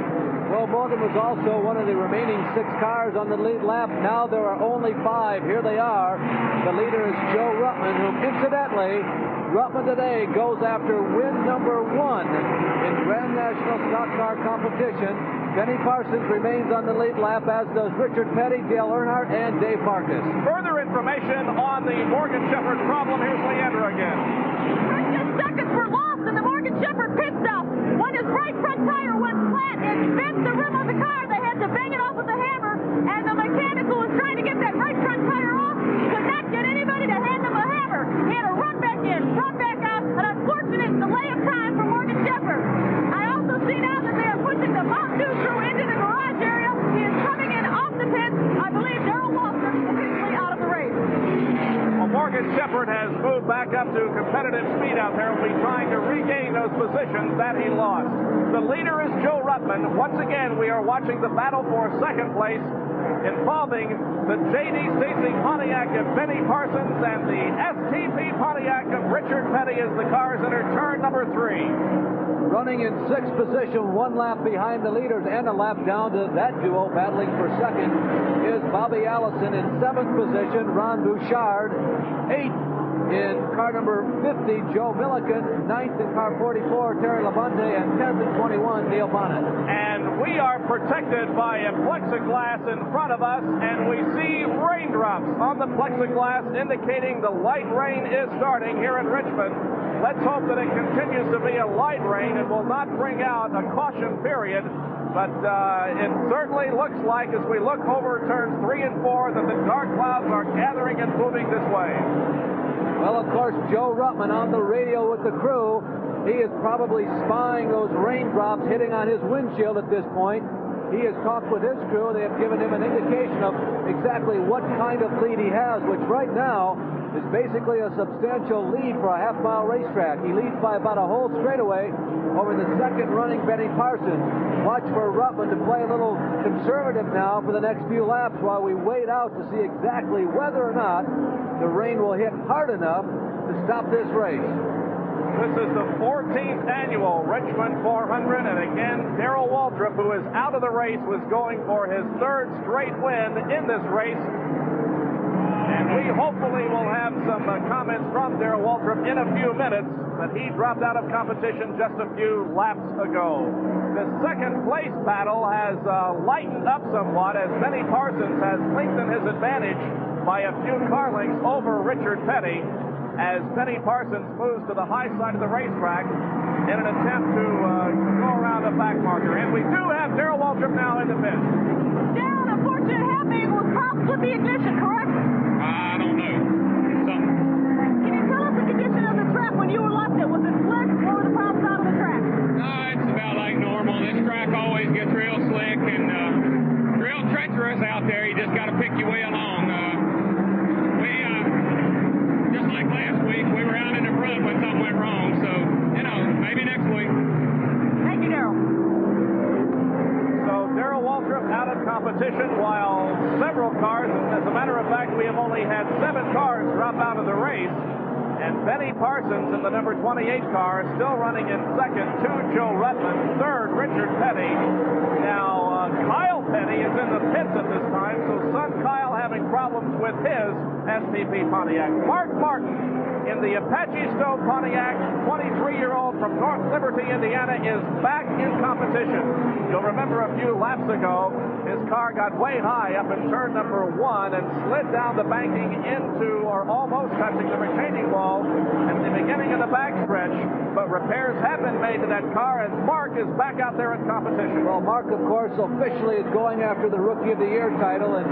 Well, Morgan was also one of the remaining six cars on the lead lap. Now there are only five. Here they are. The leader is Joe Ruttman, whom incidentally, Ruttman today goes after win number one in Grand National Stock Car Competition. Benny Parsons remains on the lead lap, as does Richard Petty, Dale Earnhardt, and Dave Marcis. Further information on the Morgan Shepherd problem. Here's Leandra again. Precious seconds were lost in the Morgan Shepherd pit stop. His right front tire went flat, it bent the rim of the car. They had to bang it off with a hammer, and the mechanic was trying to get that right front tire off could not get anybody to hand him a hammer. He had to run back in, run back out, an unfortunate delay of time for Morgan Shepherd. I also see now that they are pushing the Mountain Dew crew Morgan Shepherd has moved back up to competitive speed out there. Will be trying to regain those positions that he lost. The leader is Joe Ruttman. Once again, we are watching the battle for second place involving the J.D. Stacy Pontiac of Benny Parsons and the STP Pontiac of Richard Petty as the cars enter turn number three. Running in sixth position, one lap behind the leaders and a lap down to that duo battling for second is Bobby Allison in seventh position, Ron Bouchard. Eighth in car number 50, Joe Millikan. Ninth in car 44, Terry Labonte. And 10th in 21, Neil Bonnett. And we are protected by a plexiglass in front of us, and we see raindrops on the plexiglass indicating the light rain is starting here in Richmond. Let's hope that it continues to be a light rain and will not bring out a caution period. But uh, it certainly looks like, as we look over turns three and four, that the dark clouds are gathering and moving this way. Well, of course, Joe Ruttman on the radio with the crew. He is probably spying those raindrops hitting on his windshield at this point. He has talked with his crew. They have given him an indication of exactly what kind of lead he has, which right now is basically a substantial lead for a half mile racetrack. He leads by about a whole straightaway over the second running Benny Parsons. Watch for Ruttman to play a little conservative now for the next few laps while we wait out to see exactly whether or not the rain will hit hard enough to stop this race. This is the 14th annual Richmond 400, and again, Darrell Waltrip, who is out of the race, was going for his third straight win in this race. And we hopefully will have some uh, comments from Darrell Waltrip in a few minutes, but he dropped out of competition just a few laps ago. The second place battle has uh, lightened up somewhat as Benny Parsons has lengthened his advantage by a few car lengths over Richard Petty as Benny Parsons moves to the high side of the racetrack in an attempt to uh, go around the back marker. And we do have Darrell Waltrip now in the pit. Darrell, happening was problems with the ignition, correct? I don't know. Can you tell us the condition of the track when you were? Was it slick or were the out of the track? No, it's about like normal. This track always gets real slick and uh, real treacherous out there. You just got to pick your way along. Uh, we, uh, just like last week, we were out in the front when something went wrong. So, you know, maybe next week. Thank you, Darrell. So Darrell Waltrip out of competition while several cars, as a matter of fact, we have only had seven cars drop out of the race. And Benny Parsons in the number 28 car still running in second to Joe Ruttman. Third, Richard Petty. Now, uh, Kyle Petty is in the pits at this time, so Kyle having problems with his STP Pontiac. Mark Martin in in the Apache Stove Pontiac. 23-year-old from North Liberty, Indiana, is back in competition. You'll remember a few laps ago, his car got way high up in turn number one and slid down the banking into or almost touching the retaining wall at the beginning of the backstretch. But repairs have been made to that car, and Mark is back out there in competition. Well, Mark, of course, officially is going after the Rookie of the Year title, and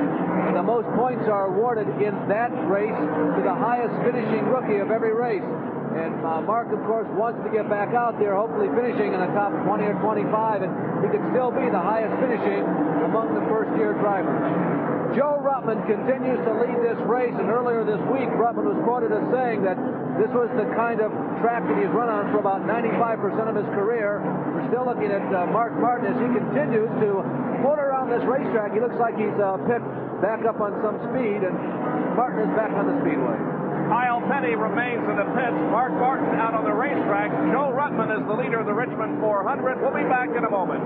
the most points are awarded in that race to the highest finishing rookie of every race. And uh, Mark, of course, wants to get back out there, hopefully finishing in the top 20 or 25, and he could still be the highest finishing among the first-year drivers. Joe Ruttman continues to lead this race, and earlier this week, Ruttman was quoted as saying that this was the kind of track that he's run on for about 95% of his career. We're still looking at uh, Mark Martin as he continues to pull around this racetrack. He looks like he's uh, picked back up on some speed, and Martin is back on the speedway. Kyle Petty remains in the pits. Mark Martin out on the racetrack. Joe Ruttman is the leader of the Richmond 400. We'll be back in a moment.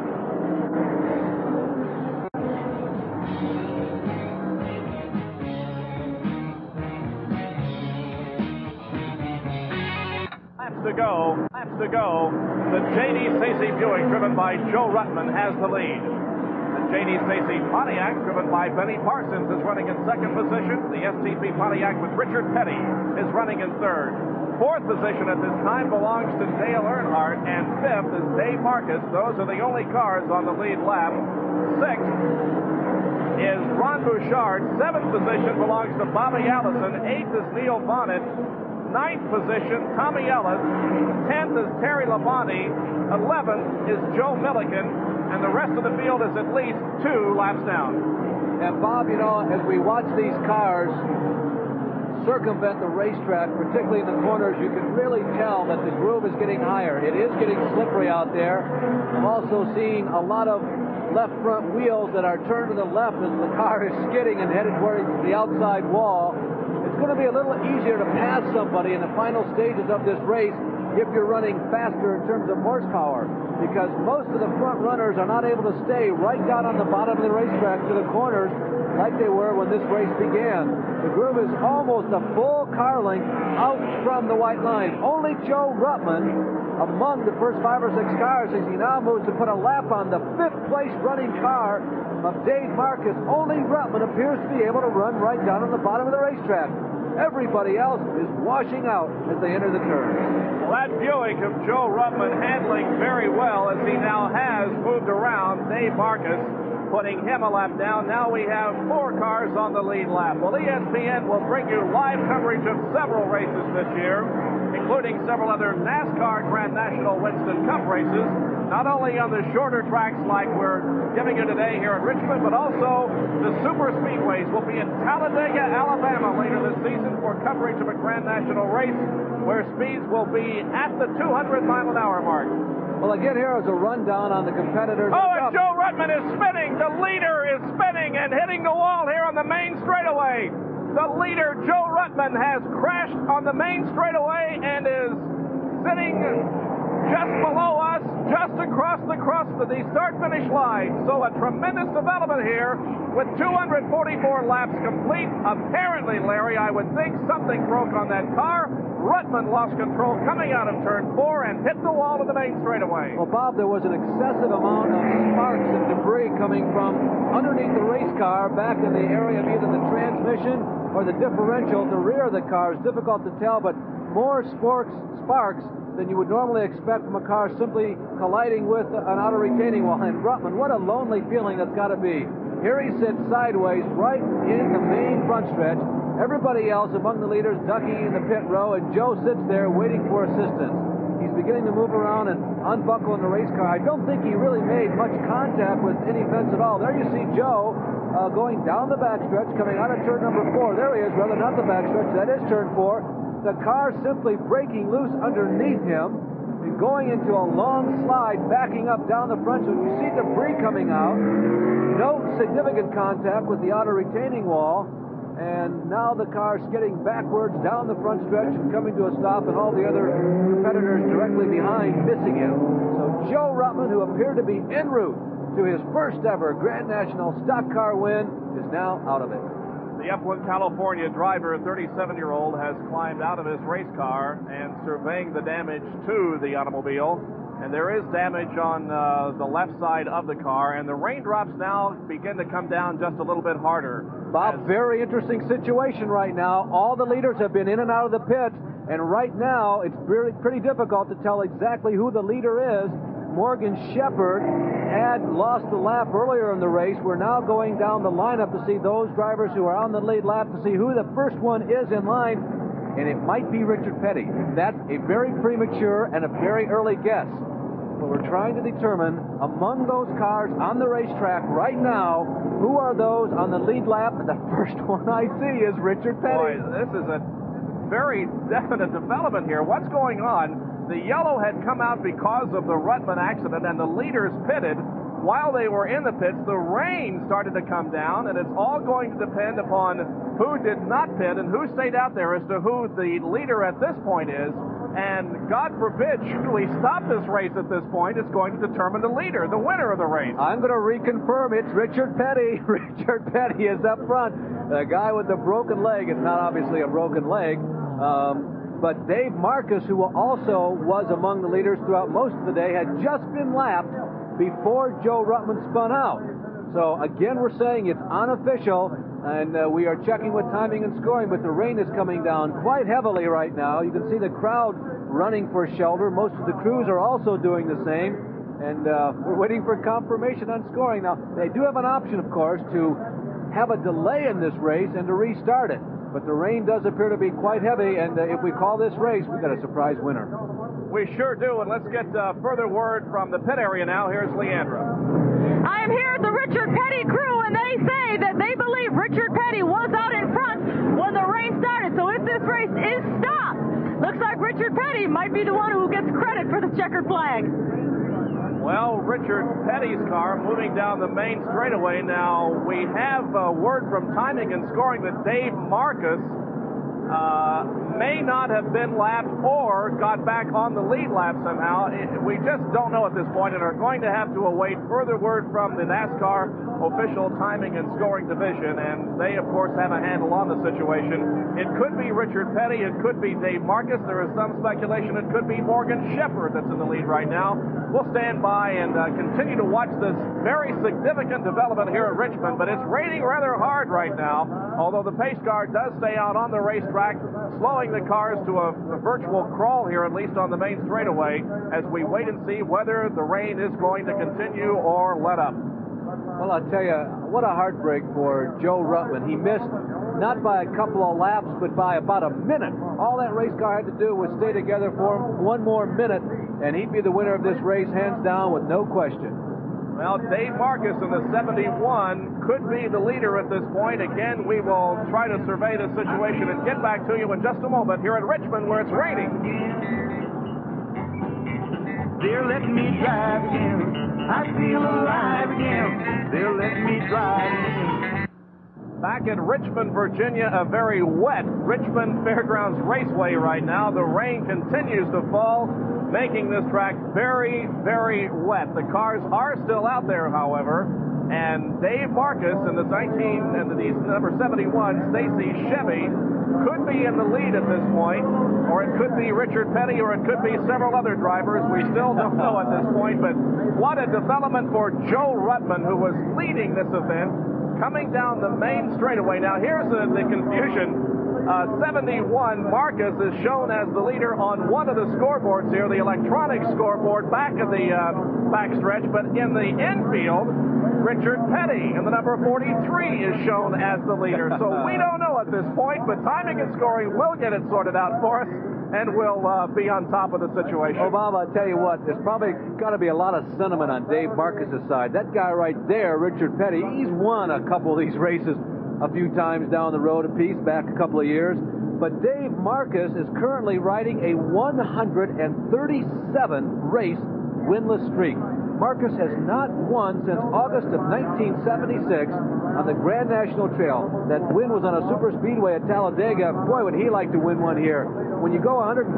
To go. Laps to go. The J.D. Stacy Buick, driven by Joe Ruttman, has the lead. The J.D. Stacy Pontiac, driven by Benny Parsons, is running in second position. The STP Pontiac with Richard Petty is running in third. Fourth position at this time belongs to Dale Earnhardt, and fifth is Dave Marcis. Those are the only cars on the lead lap. Sixth is Ron Bouchard. Seventh position belongs to Bobby Allison. Eighth is Neil Bonnett. Ninth position, Tommy Ellis. Tenth is Terry Labonte. Eleventh is Joe Millikan. And the rest of the field is at least two laps down. And Bob, you know, as we watch these cars circumvent the racetrack, particularly in the corners, you can really tell that the groove is getting higher. It is getting slippery out there. I'm also seeing a lot of left front wheels that are turned to the left as the car is skidding and headed towards the outside wall. It's going to be a little easier to pass somebody in the final stages of this race if you're running faster in terms of horsepower because most of the front runners are not able to stay right down on the bottom of the racetrack to the corners like they were when this race began. The groove is almost a full car length out from the white line. Only Joe Ruttman among the first five or six cars as he now moves to put a lap on the fifth place running car of Dave Marcis. Only Ruttman appears to be able to run right down on the bottom of the racetrack. Everybody else is washing out as they enter the turn. Well, that Buick of Joe Ruttman handling very well as he now has moved around Dave Marcis, putting him a lap down. Now we have four cars on the lead lap. Well, ESPN will bring you live coverage of several races this year, including several other NASCAR Grand National Winston Cup races, not only on the shorter tracks like we're giving you today here in Richmond, but also the super speedways will be in Talladega, Alabama later this season for coverage of a Grand National race where speeds will be at the 200 mile an hour mark. Well, again, here is a rundown on the competitors. Oh, and Joe Ruttman is spinning. The leader is spinning and hitting the wall here on the main straightaway. The leader, Joe Ruttman, has crashed on the main straightaway and is sitting just below us, just across the crust of the start-finish line. So a tremendous development here with 244 laps complete. Apparently, Larry, I would think something broke on that car. Ruttman lost control coming out of turn four and hit the wall of the main straightaway. Well, Bob, there was an excessive amount of sparks and debris coming from underneath the race car back in the area of either the transmission or the differential at the rear of the car. It's difficult to tell, but more sparks, sparks than you would normally expect from a car simply colliding with an outer retaining wall. And Ruttman, what a lonely feeling that's got to be. Here he sits sideways right in the main front stretch. Everybody else among the leaders ducking in the pit row, and Joe sits there waiting for assistance. He's beginning to move around and unbuckle in the race car. I don't think he really made much contact with any fence at all. There you see Joe uh, going down the backstretch, coming out of turn number four. There he is, rather not the backstretch. That is turn four. The car simply breaking loose underneath him and going into a long slide, backing up down the front. So you see debris coming out. No significant contact with the outer retaining wall. And now the car's getting backwards down the front stretch and coming to a stop, and all the other competitors directly behind missing him. So Joe Ruttman, who appeared to be en route to his first ever Grand National stock car win, is now out of it. The F1 California driver, 37 year old, has climbed out of his race car and surveying the damage to the automobile. And there is damage on uh, the left side of the car, and the raindrops now begin to come down just a little bit harder. Bob, very interesting situation right now. All the leaders have been in and out of the pits, and right now it's very, pretty difficult to tell exactly who the leader is. Morgan Shepherd had lost the lap earlier in the race. We're now going down the lineup to see those drivers who are on the lead lap to see who the first one is in line, and it might be Richard Petty. That's a very premature and a very early guess. But we're trying to determine among those cars on the racetrack right now who are those on the lead lap. And the first one I see is Richard Petty. Boy, this is a very definite development here. What's going on? The yellow had come out because of the Ruttman accident, and the leaders pitted. While they were in the pits, the rain started to come down, and it's all going to depend upon who did not pit and who stayed out there as to who the leader at this point is. And God forbid, should we stop this race at this point, it's going to determine the leader, the winner of the race. I'm going to reconfirm it's Richard Petty. Richard Petty is up front. The guy with the broken leg. It's not obviously a broken leg. Um, but Dave Marcis, who also was among the leaders throughout most of the day, had just been lapped before Joe Ruttman spun out. So again, we're saying it's unofficial, and uh, we are checking with timing and scoring, but the rain is coming down quite heavily right now. You can see the crowd running for shelter. Most of the crews are also doing the same, and uh, we're waiting for confirmation on scoring. Now, they do have an option, of course, to have a delay in this race and to restart it. But the rain does appear to be quite heavy, and uh, if we call this race, we've got a surprise winner. We sure do, and let's get uh, further word from the pit area now. Here's Leandra. I am here at the Richard Petty crew, and they say that they believe Richard Petty was out in front when the rain started. So if this race is stopped, looks like Richard Petty might be the one who gets credit for the checkered flag. Well, Richard Petty's car moving down the main straightaway. Now, we have uh, word from timing and scoring that Dave Marcus uh, may not have been lapped or got back on the lead lap somehow. We just don't know at this point and are going to have to await further word from the NASCAR official timing and scoring division. And they, of course, have a handle on the situation. It could be Richard Petty. It could be Dave Marcis. There is some speculation it could be Morgan Shepherd that's in the lead right now. We'll stand by and uh, continue to watch this very significant development here at Richmond, but it's raining rather hard right now, although the pace car does stay out on the racetrack, slowing the cars to a, a virtual crawl here, at least on the main straightaway, as we wait and see whether the rain is going to continue or let up. Well, I'll tell you, what a heartbreak for Joe Ruttman. He missed not by a couple of laps, but by about a minute. All that race car had to do was stay together for one more minute, and he'd be the winner of this race, hands down, with no question. Well, Dave Marcis in the 71 could be the leader at this point. Again, we will try to survey the situation and get back to you in just a moment here in Richmond where it's raining. They're letting me drive again. I feel alive again. They're letting me drive again. Back in Richmond, Virginia, a very wet Richmond Fairgrounds Raceway right now. The rain continues to fall, making this track very, very wet. The cars are still out there, however, and Dave Marcis in the 19 and the number 71 Stacy Chevy could be in the lead at this point, or it could be Richard Petty, or it could be several other drivers. We still don't know at this point, but what a development for Joe Ruttman, who was leading this event coming down the main straightaway. Now, here's the, the confusion. Uh, 71 Marcis is shown as the leader on one of the scoreboards here, the electronic scoreboard back at the uh, backstretch, but in the infield, Richard Petty in the number 43 is shown as the leader. So we don't know at this point, but timing and scoring will get it sorted out for us, and we'll uh, be on top of the situation. Bob, I'll tell you what, there's probably got to be a lot of sentiment on Dave Marcis's side. That guy right there, Richard Petty, he's won a couple of these races a few times down the road a piece back a couple of years. But Dave Marcis is currently riding a 137 race winless streak. Marcis has not won since August of 1976 on the Grand National Trail. That win was on a super speedway at Talladega. Boy, would he like to win one here. When you go 137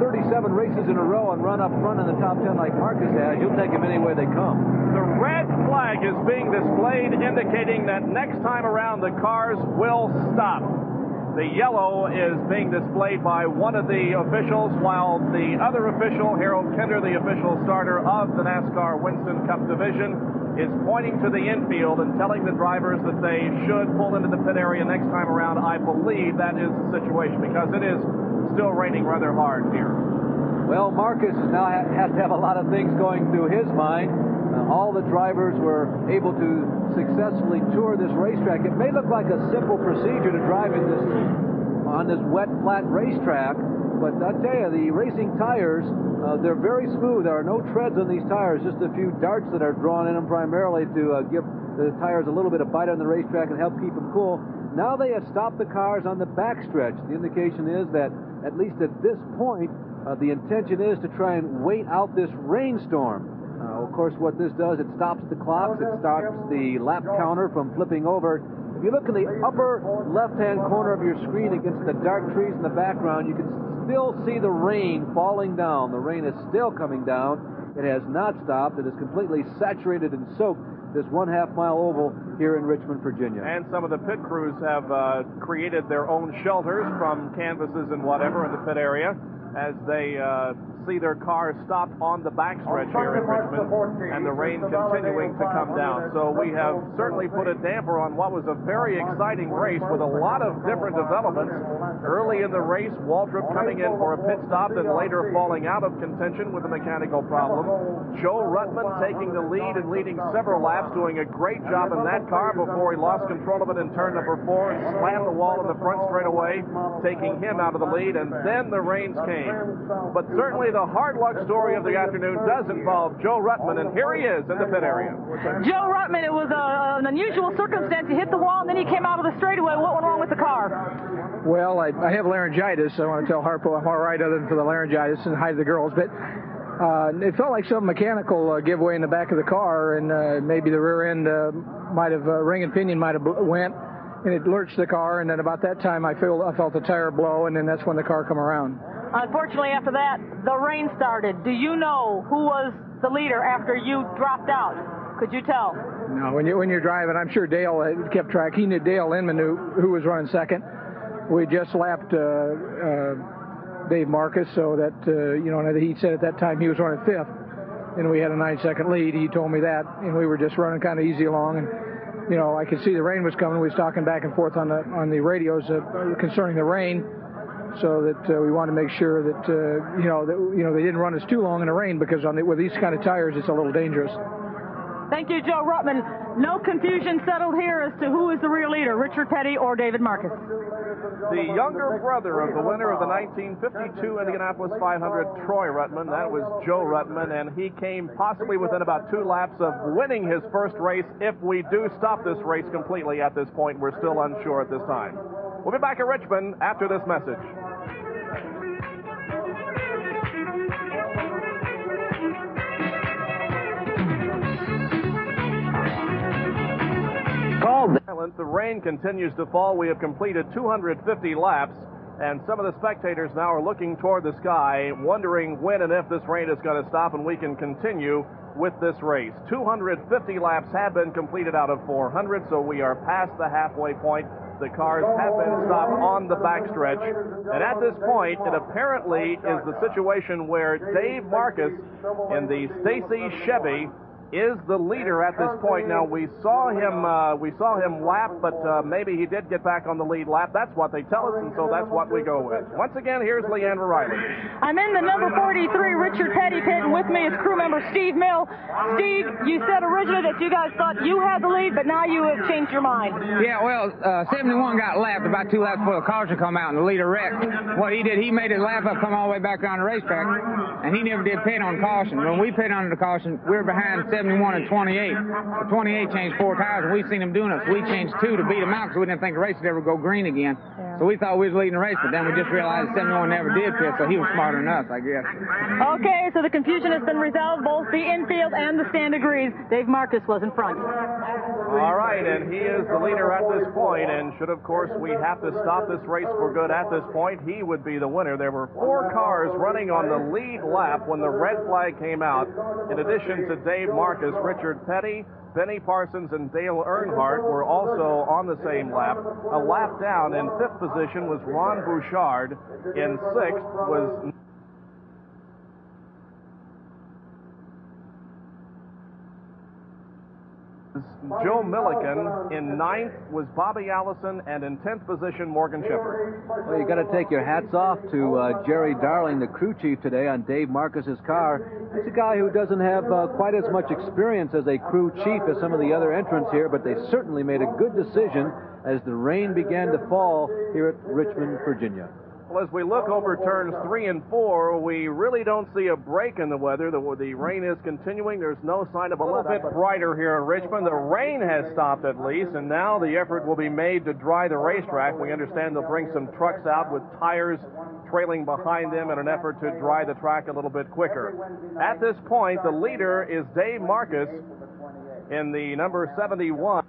races in a row and run up front in the top 10 like Marcis has, you'll take them any way they come. The red flag is being displayed, indicating that next time around the cars will stop. The yellow is being displayed by one of the officials, while the other official, Harold Kinder, the official starter of the NASCAR Winston Cup division, is pointing to the infield and telling the drivers that they should pull into the pit area next time around. I believe that is the situation because it is still raining rather hard here. Well, Marcis now has to have a lot of things going through his mind. Uh, all the drivers were able to successfully tour this racetrack. It may look like a simple procedure to drive in this on this wet, flat racetrack, but I tell you, the racing tires, uh, they're very smooth. There are no treads on these tires, just a few darts that are drawn in them primarily to uh, give the tires a little bit of bite on the racetrack and help keep them cool. Now they have stopped the cars on the backstretch. The indication is that, at least at this point, uh, the intention is to try and wait out this rainstorm. Uh, of course, what this does, it stops the clocks, it stops the lap counter from flipping over. If you look in the upper left-hand corner of your screen against the dark trees in the background, you can still see the rain falling down. The rain is still coming down. It has not stopped. It is completely saturated and soaked this one half mile oval here in Richmond, Virginia. And some of the pit crews have uh, created their own shelters from canvases and whatever in the pit area as they uh, see their cars stopped on the backstretch here in Richmond and the rain continuing to come down. So we have certainly put a damper on what was a very exciting race with a lot of different developments. Early in the race, Waltrip coming in for a pit stop and later falling out of contention with a mechanical problem. Joe Ruttman taking the lead and leading several laps, doing a great job in that car before he lost control of it in turn number four and slammed the wall in the front straightaway, taking him out of the lead. And then the rains came. But certainly the hard luck story of the afternoon does involve Joe Ruttman, and here he is in the pit area. Joe Ruttman, it was a, an unusual circumstance. He hit the wall and then he came out of the straightaway. What went wrong with the car? Well, I, I have laryngitis. I want to tell Harpo I'm all right other than for the laryngitis and hi to the girls. But uh, it felt like some mechanical uh, giveaway in the back of the car, and uh, maybe the rear end uh, might have, uh, ring and pinion might have bl- went, and it lurched the car. And then about that time, I felt I felt the tire blow, and then that's when the car come around. Unfortunately, after that, the rain started. Do you know who was the leader after you dropped out? Could you tell? No, when you when you're driving, I'm sure Dale kept track. He knew Dale Inman knew who was running second. We just lapped uh, uh, Dave Marcis, so that uh, you know, he said at that time he was running fifth, and we had a nine-second lead. He told me that, and we were just running kind of easy along, and you know, I could see the rain was coming. We was talking back and forth on the on the radios uh, concerning the rain, so that uh, we wanted to make sure that uh, you know that you know they didn't run us too long in the rain because on the, with these kind of tires it's a little dangerous. Thank you, Joe Ruttman. No confusion settled here as to who is the real leader, Richard Petty or David Marcis. The younger brother of the winner of the 1952 Indianapolis 500, Troy Ruttman, that was Joe Ruttman, and he came possibly within about two laps of winning his first race if we do stop this race completely at this point. We're still unsure at this time. We'll be back at Richmond after this message. Called. The rain continues to fall. We have completed 250 laps, and some of the spectators now are looking toward the sky, wondering when and if this rain is going to stop and we can continue with this race. 250 laps have been completed out of 400, so we are past the halfway point. The cars have been stopped on the backstretch. And at this point, it apparently is the situation where Dave Marcis in the Stacy Chevy is the leader at this point. Now we saw him uh, we saw him lap, but uh, maybe he did get back on the lead lap. That's what they tell us, and so that's what we go with. Once again, here's Leandra Riley. I'm in the number 43 Richard Petty pit, and with me is crew member Steve Mill. Steve, you said originally that you guys thought you had the lead, but now you have changed your mind. Yeah, well, uh, 71 got lapped about two laps before the caution come out, and the leader wrecked. What he did, he made his lap up, come all the way back around the racetrack, and he never did pit on caution. When we pit under the caution, we were behind 71 and 28. The 28 changed four tires, and we seen them doing it, so we changed two to beat them out because we didn't think the race would ever go green again. So we thought we was leading the race, but then we just realized 71 never did pit, so he was smarter than us, I guess. Okay, so the confusion has been resolved. Both the infield and the stand agrees. Dave Marcis was in front. All right, and he is the leader at this point, and should, of course, we have to stop this race for good at this point, he would be the winner. There were four cars running on the lead lap when the red flag came out. In addition to Dave Marcis, Richard Petty, Benny Parsons, and Dale Earnhardt were also on the same lap. A lap down in fifth position was Ron Bouchard. In sixth was Joe Millikan. In ninth was Bobby Allison, and in tenth position, Morgan Shepherd. Well, you got to take your hats off to uh, Jerry Darling, the crew chief today on Dave Marcis's car. It's a guy who doesn't have uh, quite as much experience as a crew chief as some of the other entrants here, but they certainly made a good decision as the rain began to fall here at Richmond, Virginia. Well, as we look over turns three and four, we really don't see a break in the weather. The, the rain is continuing. There's no sign of a little bit brighter here in Richmond. The rain has stopped at least, and now the effort will be made to dry the racetrack. We understand they'll bring some trucks out with tires trailing behind them in an effort to dry the track a little bit quicker. At this point, the leader is Dave Marcis in the number 71.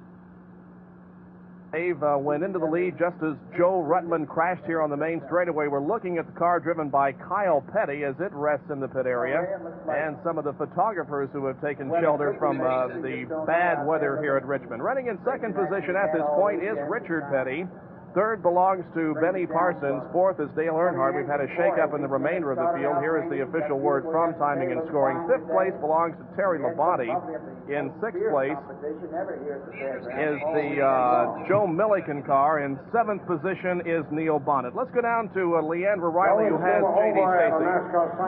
Dave uh, went into the lead just as Joe Ruttman crashed here on the main straightaway. We're looking at the car driven by Kyle Petty as it rests in the pit area, and some of the photographers who have taken shelter from uh, the bad weather here at Richmond. Running in second position at this point is Richard Petty. Third belongs to Benny Parsons. Fourth is Dale Earnhardt. We've had a shakeup in the remainder of the field. Here is the official word from timing and scoring. Fifth place belongs to Terry Labonte. In sixth place is the uh, Joe Millikan car. In seventh position is Neil Bonnett. Let's go down to uh, Leandra Riley, who has J.D. Stacy.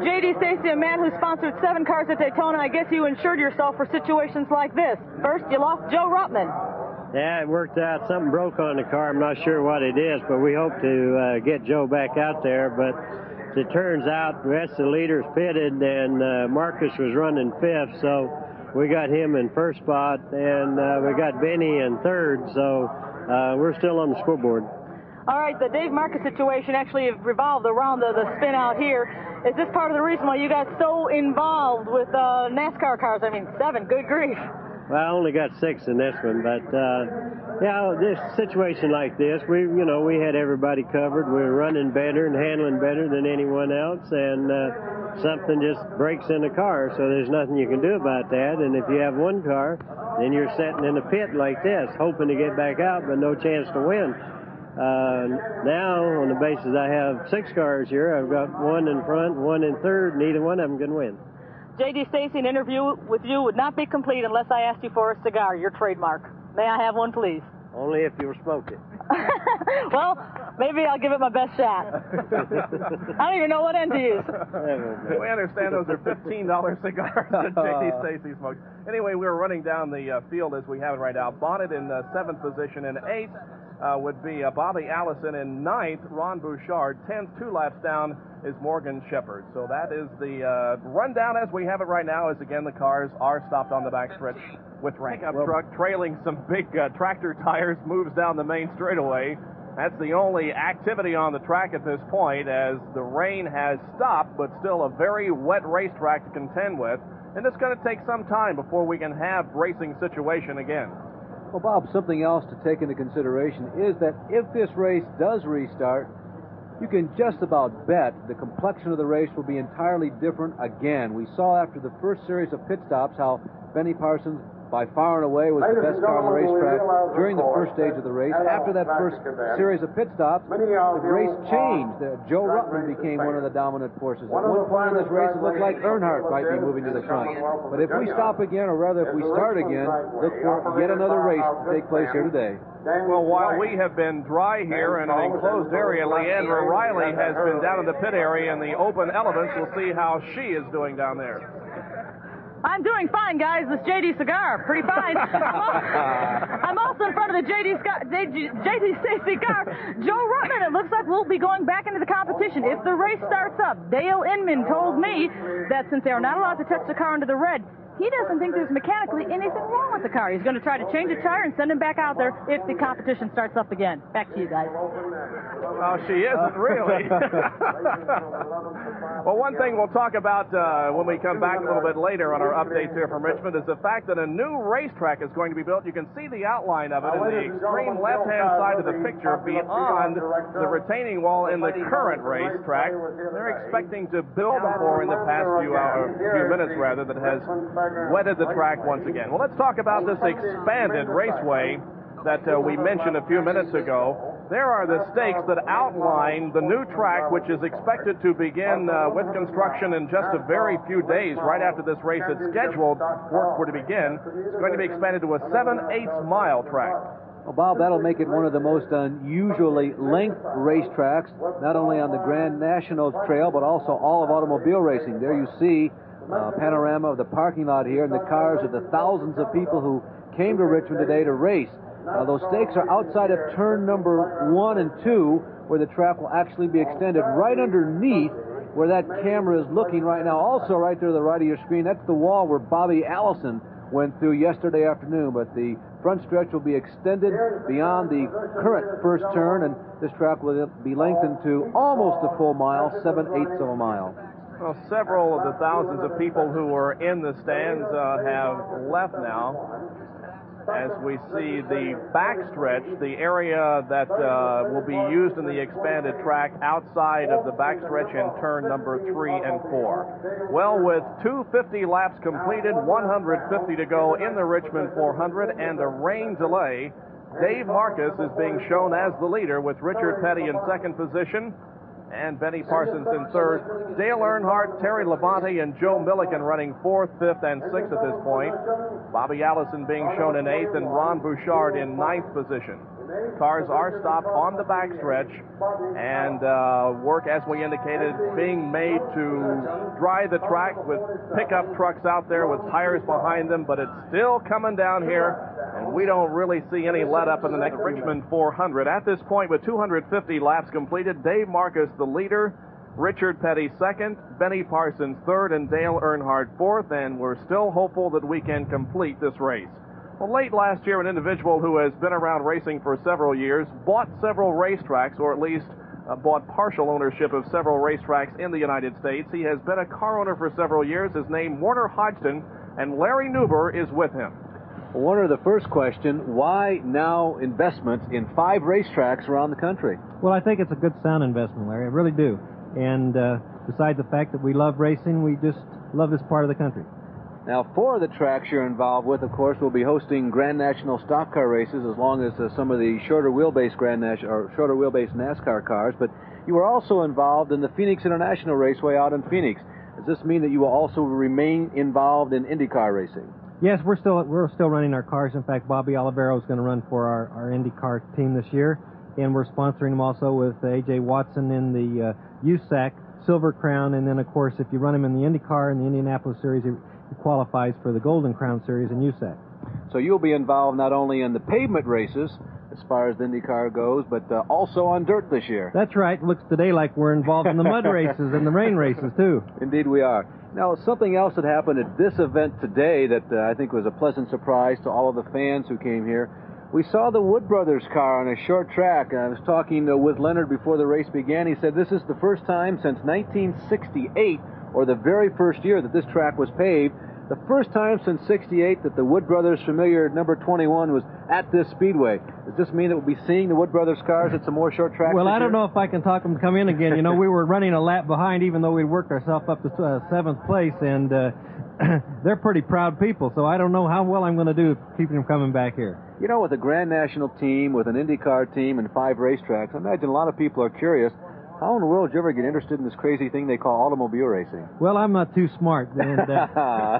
J.D. Stacy, a man who sponsored seven cars at Daytona. I guess you insured yourself for situations like this. First, you lost Joe Ruttman. Yeah, it worked out. Something broke on the car. I'm not sure what it is, but we hope to uh, get Joe back out there. But it turns out the rest of the leaders pitted, and uh, Marcis was running fifth, so we got him in first spot, and uh, we got Benny in third, so uh, we're still on the scoreboard. All right, the Dave Marcis situation actually revolved around the, the spin out here. Is this part of the reason why you got so involved with uh, NASCAR cars? I mean, seven, good grief. Well, I only got six in this one, but uh, yeah, this situation like this, we you know we had everybody covered. We were running better and handling better than anyone else, and uh, something just breaks in the car. So there's nothing you can do about that. And if you have one car, then you're sitting in a pit like this, hoping to get back out, but no chance to win. Uh, now, on the basis I have six cars here, I've got one in front, one in third. Neither one of them can win. J.D. Stacy, an interview with you would not be complete unless I asked you for a cigar, your trademark. May I have one, please? Only if you were smoking. well, maybe I'll give it my best shot. I don't even know what end to use. we understand those are $15 cigars that J.D. Stacy smokes. Anyway, we were running down the uh, field as we have it right now. Bonnett in uh, seventh position. In eighth uh, would be uh, Bobby Allison. In ninth, Ron Bouchard. Tenth, two laps down, is Morgan Shepherd. So that is the uh, rundown as we have it right now. As again, the cars are stopped on the backstretch with pickup truck trailing some big uh, tractor tires moves down the main straightaway. That's the only activity on the track at this point as the rain has stopped, but still a very wet racetrack to contend with. And it's going to take some time before we can have racing situation again. Well, Bob, something else to take into consideration is that if this race does restart, you can just about bet the complexion of the race will be entirely different again. We saw after the first series of pit stops how Benny Parsons by far and away was the best car on the racetrack during the first stage of the race. After that first series of pit stops, the race changed. Uh, Joe Ruttman became one of the dominant forces. At one point in this race, it looked like Earnhardt might be moving to the front. But if we stop again, or rather if we start again, look for yet another race to take place here today. Well, while we have been dry here in an enclosed area, Leandra Riley has been down in the pit area in the open elements. We'll see how she is doing down there. I'm doing fine, guys. This JD cigar, pretty fine. I'm also in front of the JD, Sc- JD car. Joe Ruttman, it looks like we'll be going back into the competition if the race starts up. Dale Inman told me that since they are not allowed to touch the car into the red, he doesn't think there's mechanically anything wrong with the car. He's going to try to change a tire and send him back out there if the competition starts up again. Back to you guys. Oh, she isn't really. well, one thing we'll talk about uh, when we come back a little bit later on our updates here from Richmond is the fact that a new racetrack is going to be built. You can see the outline of it in the extreme left-hand side of the picture beyond the retaining wall in the current racetrack. They're expecting to build a floor in the past few hours, few minutes rather, that has wetted the track once again. Well, let's talk about this expanded raceway that uh, we mentioned a few minutes ago. There are the stakes that outline the new track, which is expected to begin uh, with construction in just a very few days, right after this race is scheduled work were to begin. It's going to be expanded to a 7/8 mile track. Well, Bob, that'll make it one of the most unusually length racetracks, not only on the Grand National Trail, but also all of automobile racing. There you see a panorama of the parking lot here and the cars of the thousands of people who came to Richmond today to race. Uh, those stakes are outside of turn number one and two, where the track will actually be extended right underneath where that camera is looking right now. Also, right there to the right of your screen, that's the wall where Bobby Allison went through yesterday afternoon. But the front stretch will be extended beyond the current first turn, and this track will be lengthened to almost a full mile, seven eighths of a mile. Well, several of the thousands of people who were in the stands uh, have left now as we see the backstretch, the area that uh, will be used in the expanded track outside of the backstretch in turn number three and four. Well, with 250 laps completed, 150 to go in the Richmond 400, and a rain delay, Dave Marcis is being shown as the leader with Richard Petty in second position and Benny Parsons in third. Dale Earnhardt, Terry Labonte, and Joe Millikan running fourth, fifth, and sixth at this point. Bobby Allison being shown in eighth, and Ron Bouchard in ninth position. Cars are stopped on the backstretch, and uh, work, as we indicated, being made to dry the track with pickup trucks out there with tires behind them, but it's still coming down here, and we don't really see any let up in the next Richmond 400. At this point, with 250 laps completed, Dave Marcis the leader, Richard Petty second, Benny Parsons third, and Dale Earnhardt fourth, and we're still hopeful that we can complete this race. Well, late last year, an individual who has been around racing for several years bought several racetracks, or at least uh, bought partial ownership of several racetracks in the United States. He has been a car owner for several years. His name, Warner Hodgdon, and Larry Nuber is with him. Warner, the first question why now investments in five racetracks around the country? Well, I think it's a good sound investment, Larry. I really do. And uh, besides the fact that we love racing, we just love this part of the country. Now, four of the tracks you're involved with, of course, will be hosting Grand National stock car races, as long as uh, some of the shorter wheelbase Grand National or shorter wheelbase NASCAR cars. But you are also involved in the Phoenix International Raceway out in Phoenix. Does this mean that you will also remain involved in IndyCar racing? Yes, we're still we're still running our cars. In fact, Bobby Olivero is going to run for our, our IndyCar team this year, and we're sponsoring him also with AJ Watson in the uh, USAC Silver Crown, and then of course, if you run him in the IndyCar in the Indianapolis Series, qualifies for the Golden Crown Series in USAC. So you'll be involved not only in the pavement races, as far as the IndyCar goes, but uh, also on dirt this year. That's right. Looks today like we're involved in the mud races and the rain races too. Indeed, we are. Now, something else that happened at this event today that uh, I think was a pleasant surprise to all of the fans who came here. We saw the Wood Brothers car on a short track. I was talking uh, with Leonard before the race began. He said this is the first time since 1968, or the very first year that this track was paved, the first time since 68 that the Wood Brothers familiar number 21 was at this speedway. Does this mean that we'll be seeing the Wood Brothers cars at some more short tracks? Well, I don't year? know if I can talk them to come in again. You know, we were running a lap behind, even though we'd worked ourselves up to uh, seventh place, and uh, they're pretty proud people. So I don't know how well I'm going to do keeping them coming back here. You know, with a Grand National team, with an IndyCar team, and five racetracks, I imagine a lot of people are curious. How in the world did you ever get interested in this crazy thing they call automobile racing? Well, I'm not too smart, and uh,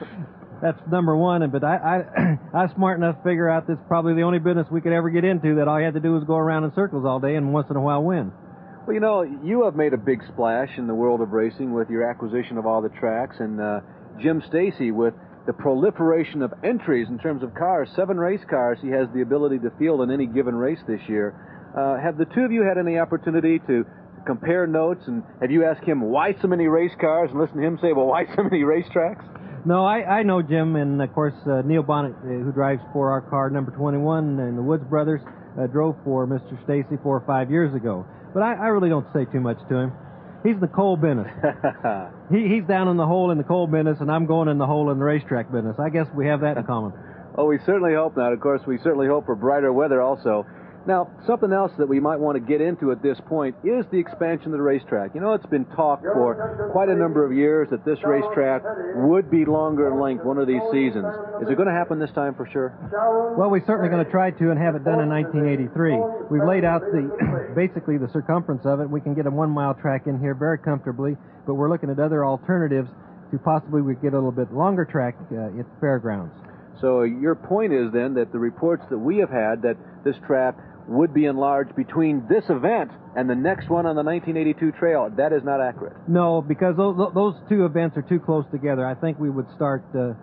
that's number one. But I, I, I was smart enough to figure out this probably the only business we could ever get into that all you had to do was go around in circles all day and once in a while win. Well, you know, you have made a big splash in the world of racing with your acquisition of all the tracks, and uh, Jim Stacy with the proliferation of entries in terms of cars, seven race cars he has the ability to field in any given race this year. Uh, have the two of you had any opportunity to compare notes, and have you asked him why so many race cars, and listen to him say, well, why so many racetracks? No, I, I know Jim, and of course uh, Neil Bonnett, uh, who drives for our car number 21, and the Woods brothers. uh, drove for Mr. Stacy four or five years ago. But I, I really don't say too much to him. He's in the coal business. he, he's down in the hole in the coal business, and I'm going in the hole in the racetrack business. I guess we have that in common. Oh, we certainly hope not. Of course, we certainly hope for brighter weather also. Now, something else that we might want to get into at this point is the expansion of the racetrack. You know, it's been talked for quite a number of years that this racetrack would be longer in length one of these seasons. Is it going to happen this time for sure? Well, we're certainly going to try to and have it done in 1983. We've laid out the basically the circumference of it. We can get a one mile track in here very comfortably, but we're looking at other alternatives to possibly we get a little bit longer track uh, at the fairgrounds. So your point is then that the reports that we have had that this track would be enlarged between this event and the next one on the 1982 trail. That is not accurate. No, because those, those two events are too close together. I think we would start uh,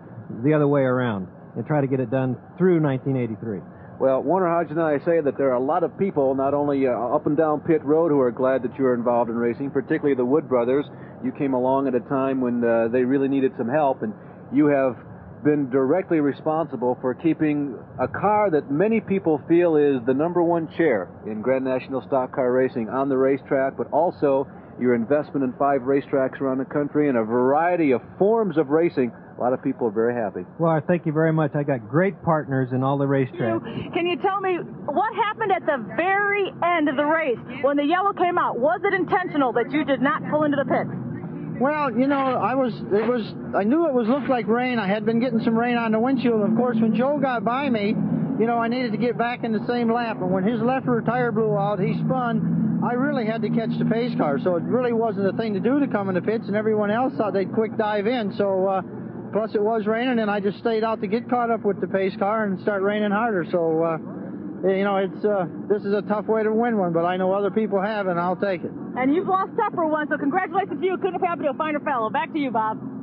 the other way around and try to get it done through 1983. Well, Warner Hodgdon and I say that there are a lot of people, not only uh, up and down pit road, who are glad that you're involved in racing, particularly the Wood brothers. You came along at a time when uh, they really needed some help, and you have been directly responsible for keeping a car that many people feel is the number one chair in Grand National Stock Car Racing on the racetrack, but also your investment in five racetracks around the country and a variety of forms of racing. A lot of people are very happy. Well, I thank you very much. I got great partners in all the racetracks. Can you tell me what happened at the very end of the race when the yellow came out? Was it intentional that you did not pull into the pits? Well, you know, I was, it was, I knew it was looked like rain. I had been getting some rain on the windshield. Of course, when Joe got by me, you know, I needed to get back in the same lap. And when his left rear tire blew out, he spun. I really had to catch the pace car. So it really wasn't a thing to do to come in the pits. And everyone else thought they'd quick dive in. So, uh, plus it was raining and I just stayed out to get caught up with the pace car and start raining harder. So, uh, you know, it's uh, this is a tough way to win one, but I know other people have, and I'll take it. And you've lost tough for one, so congratulations to you. Couldn't have happened to a finer fellow. Back to you, Bob.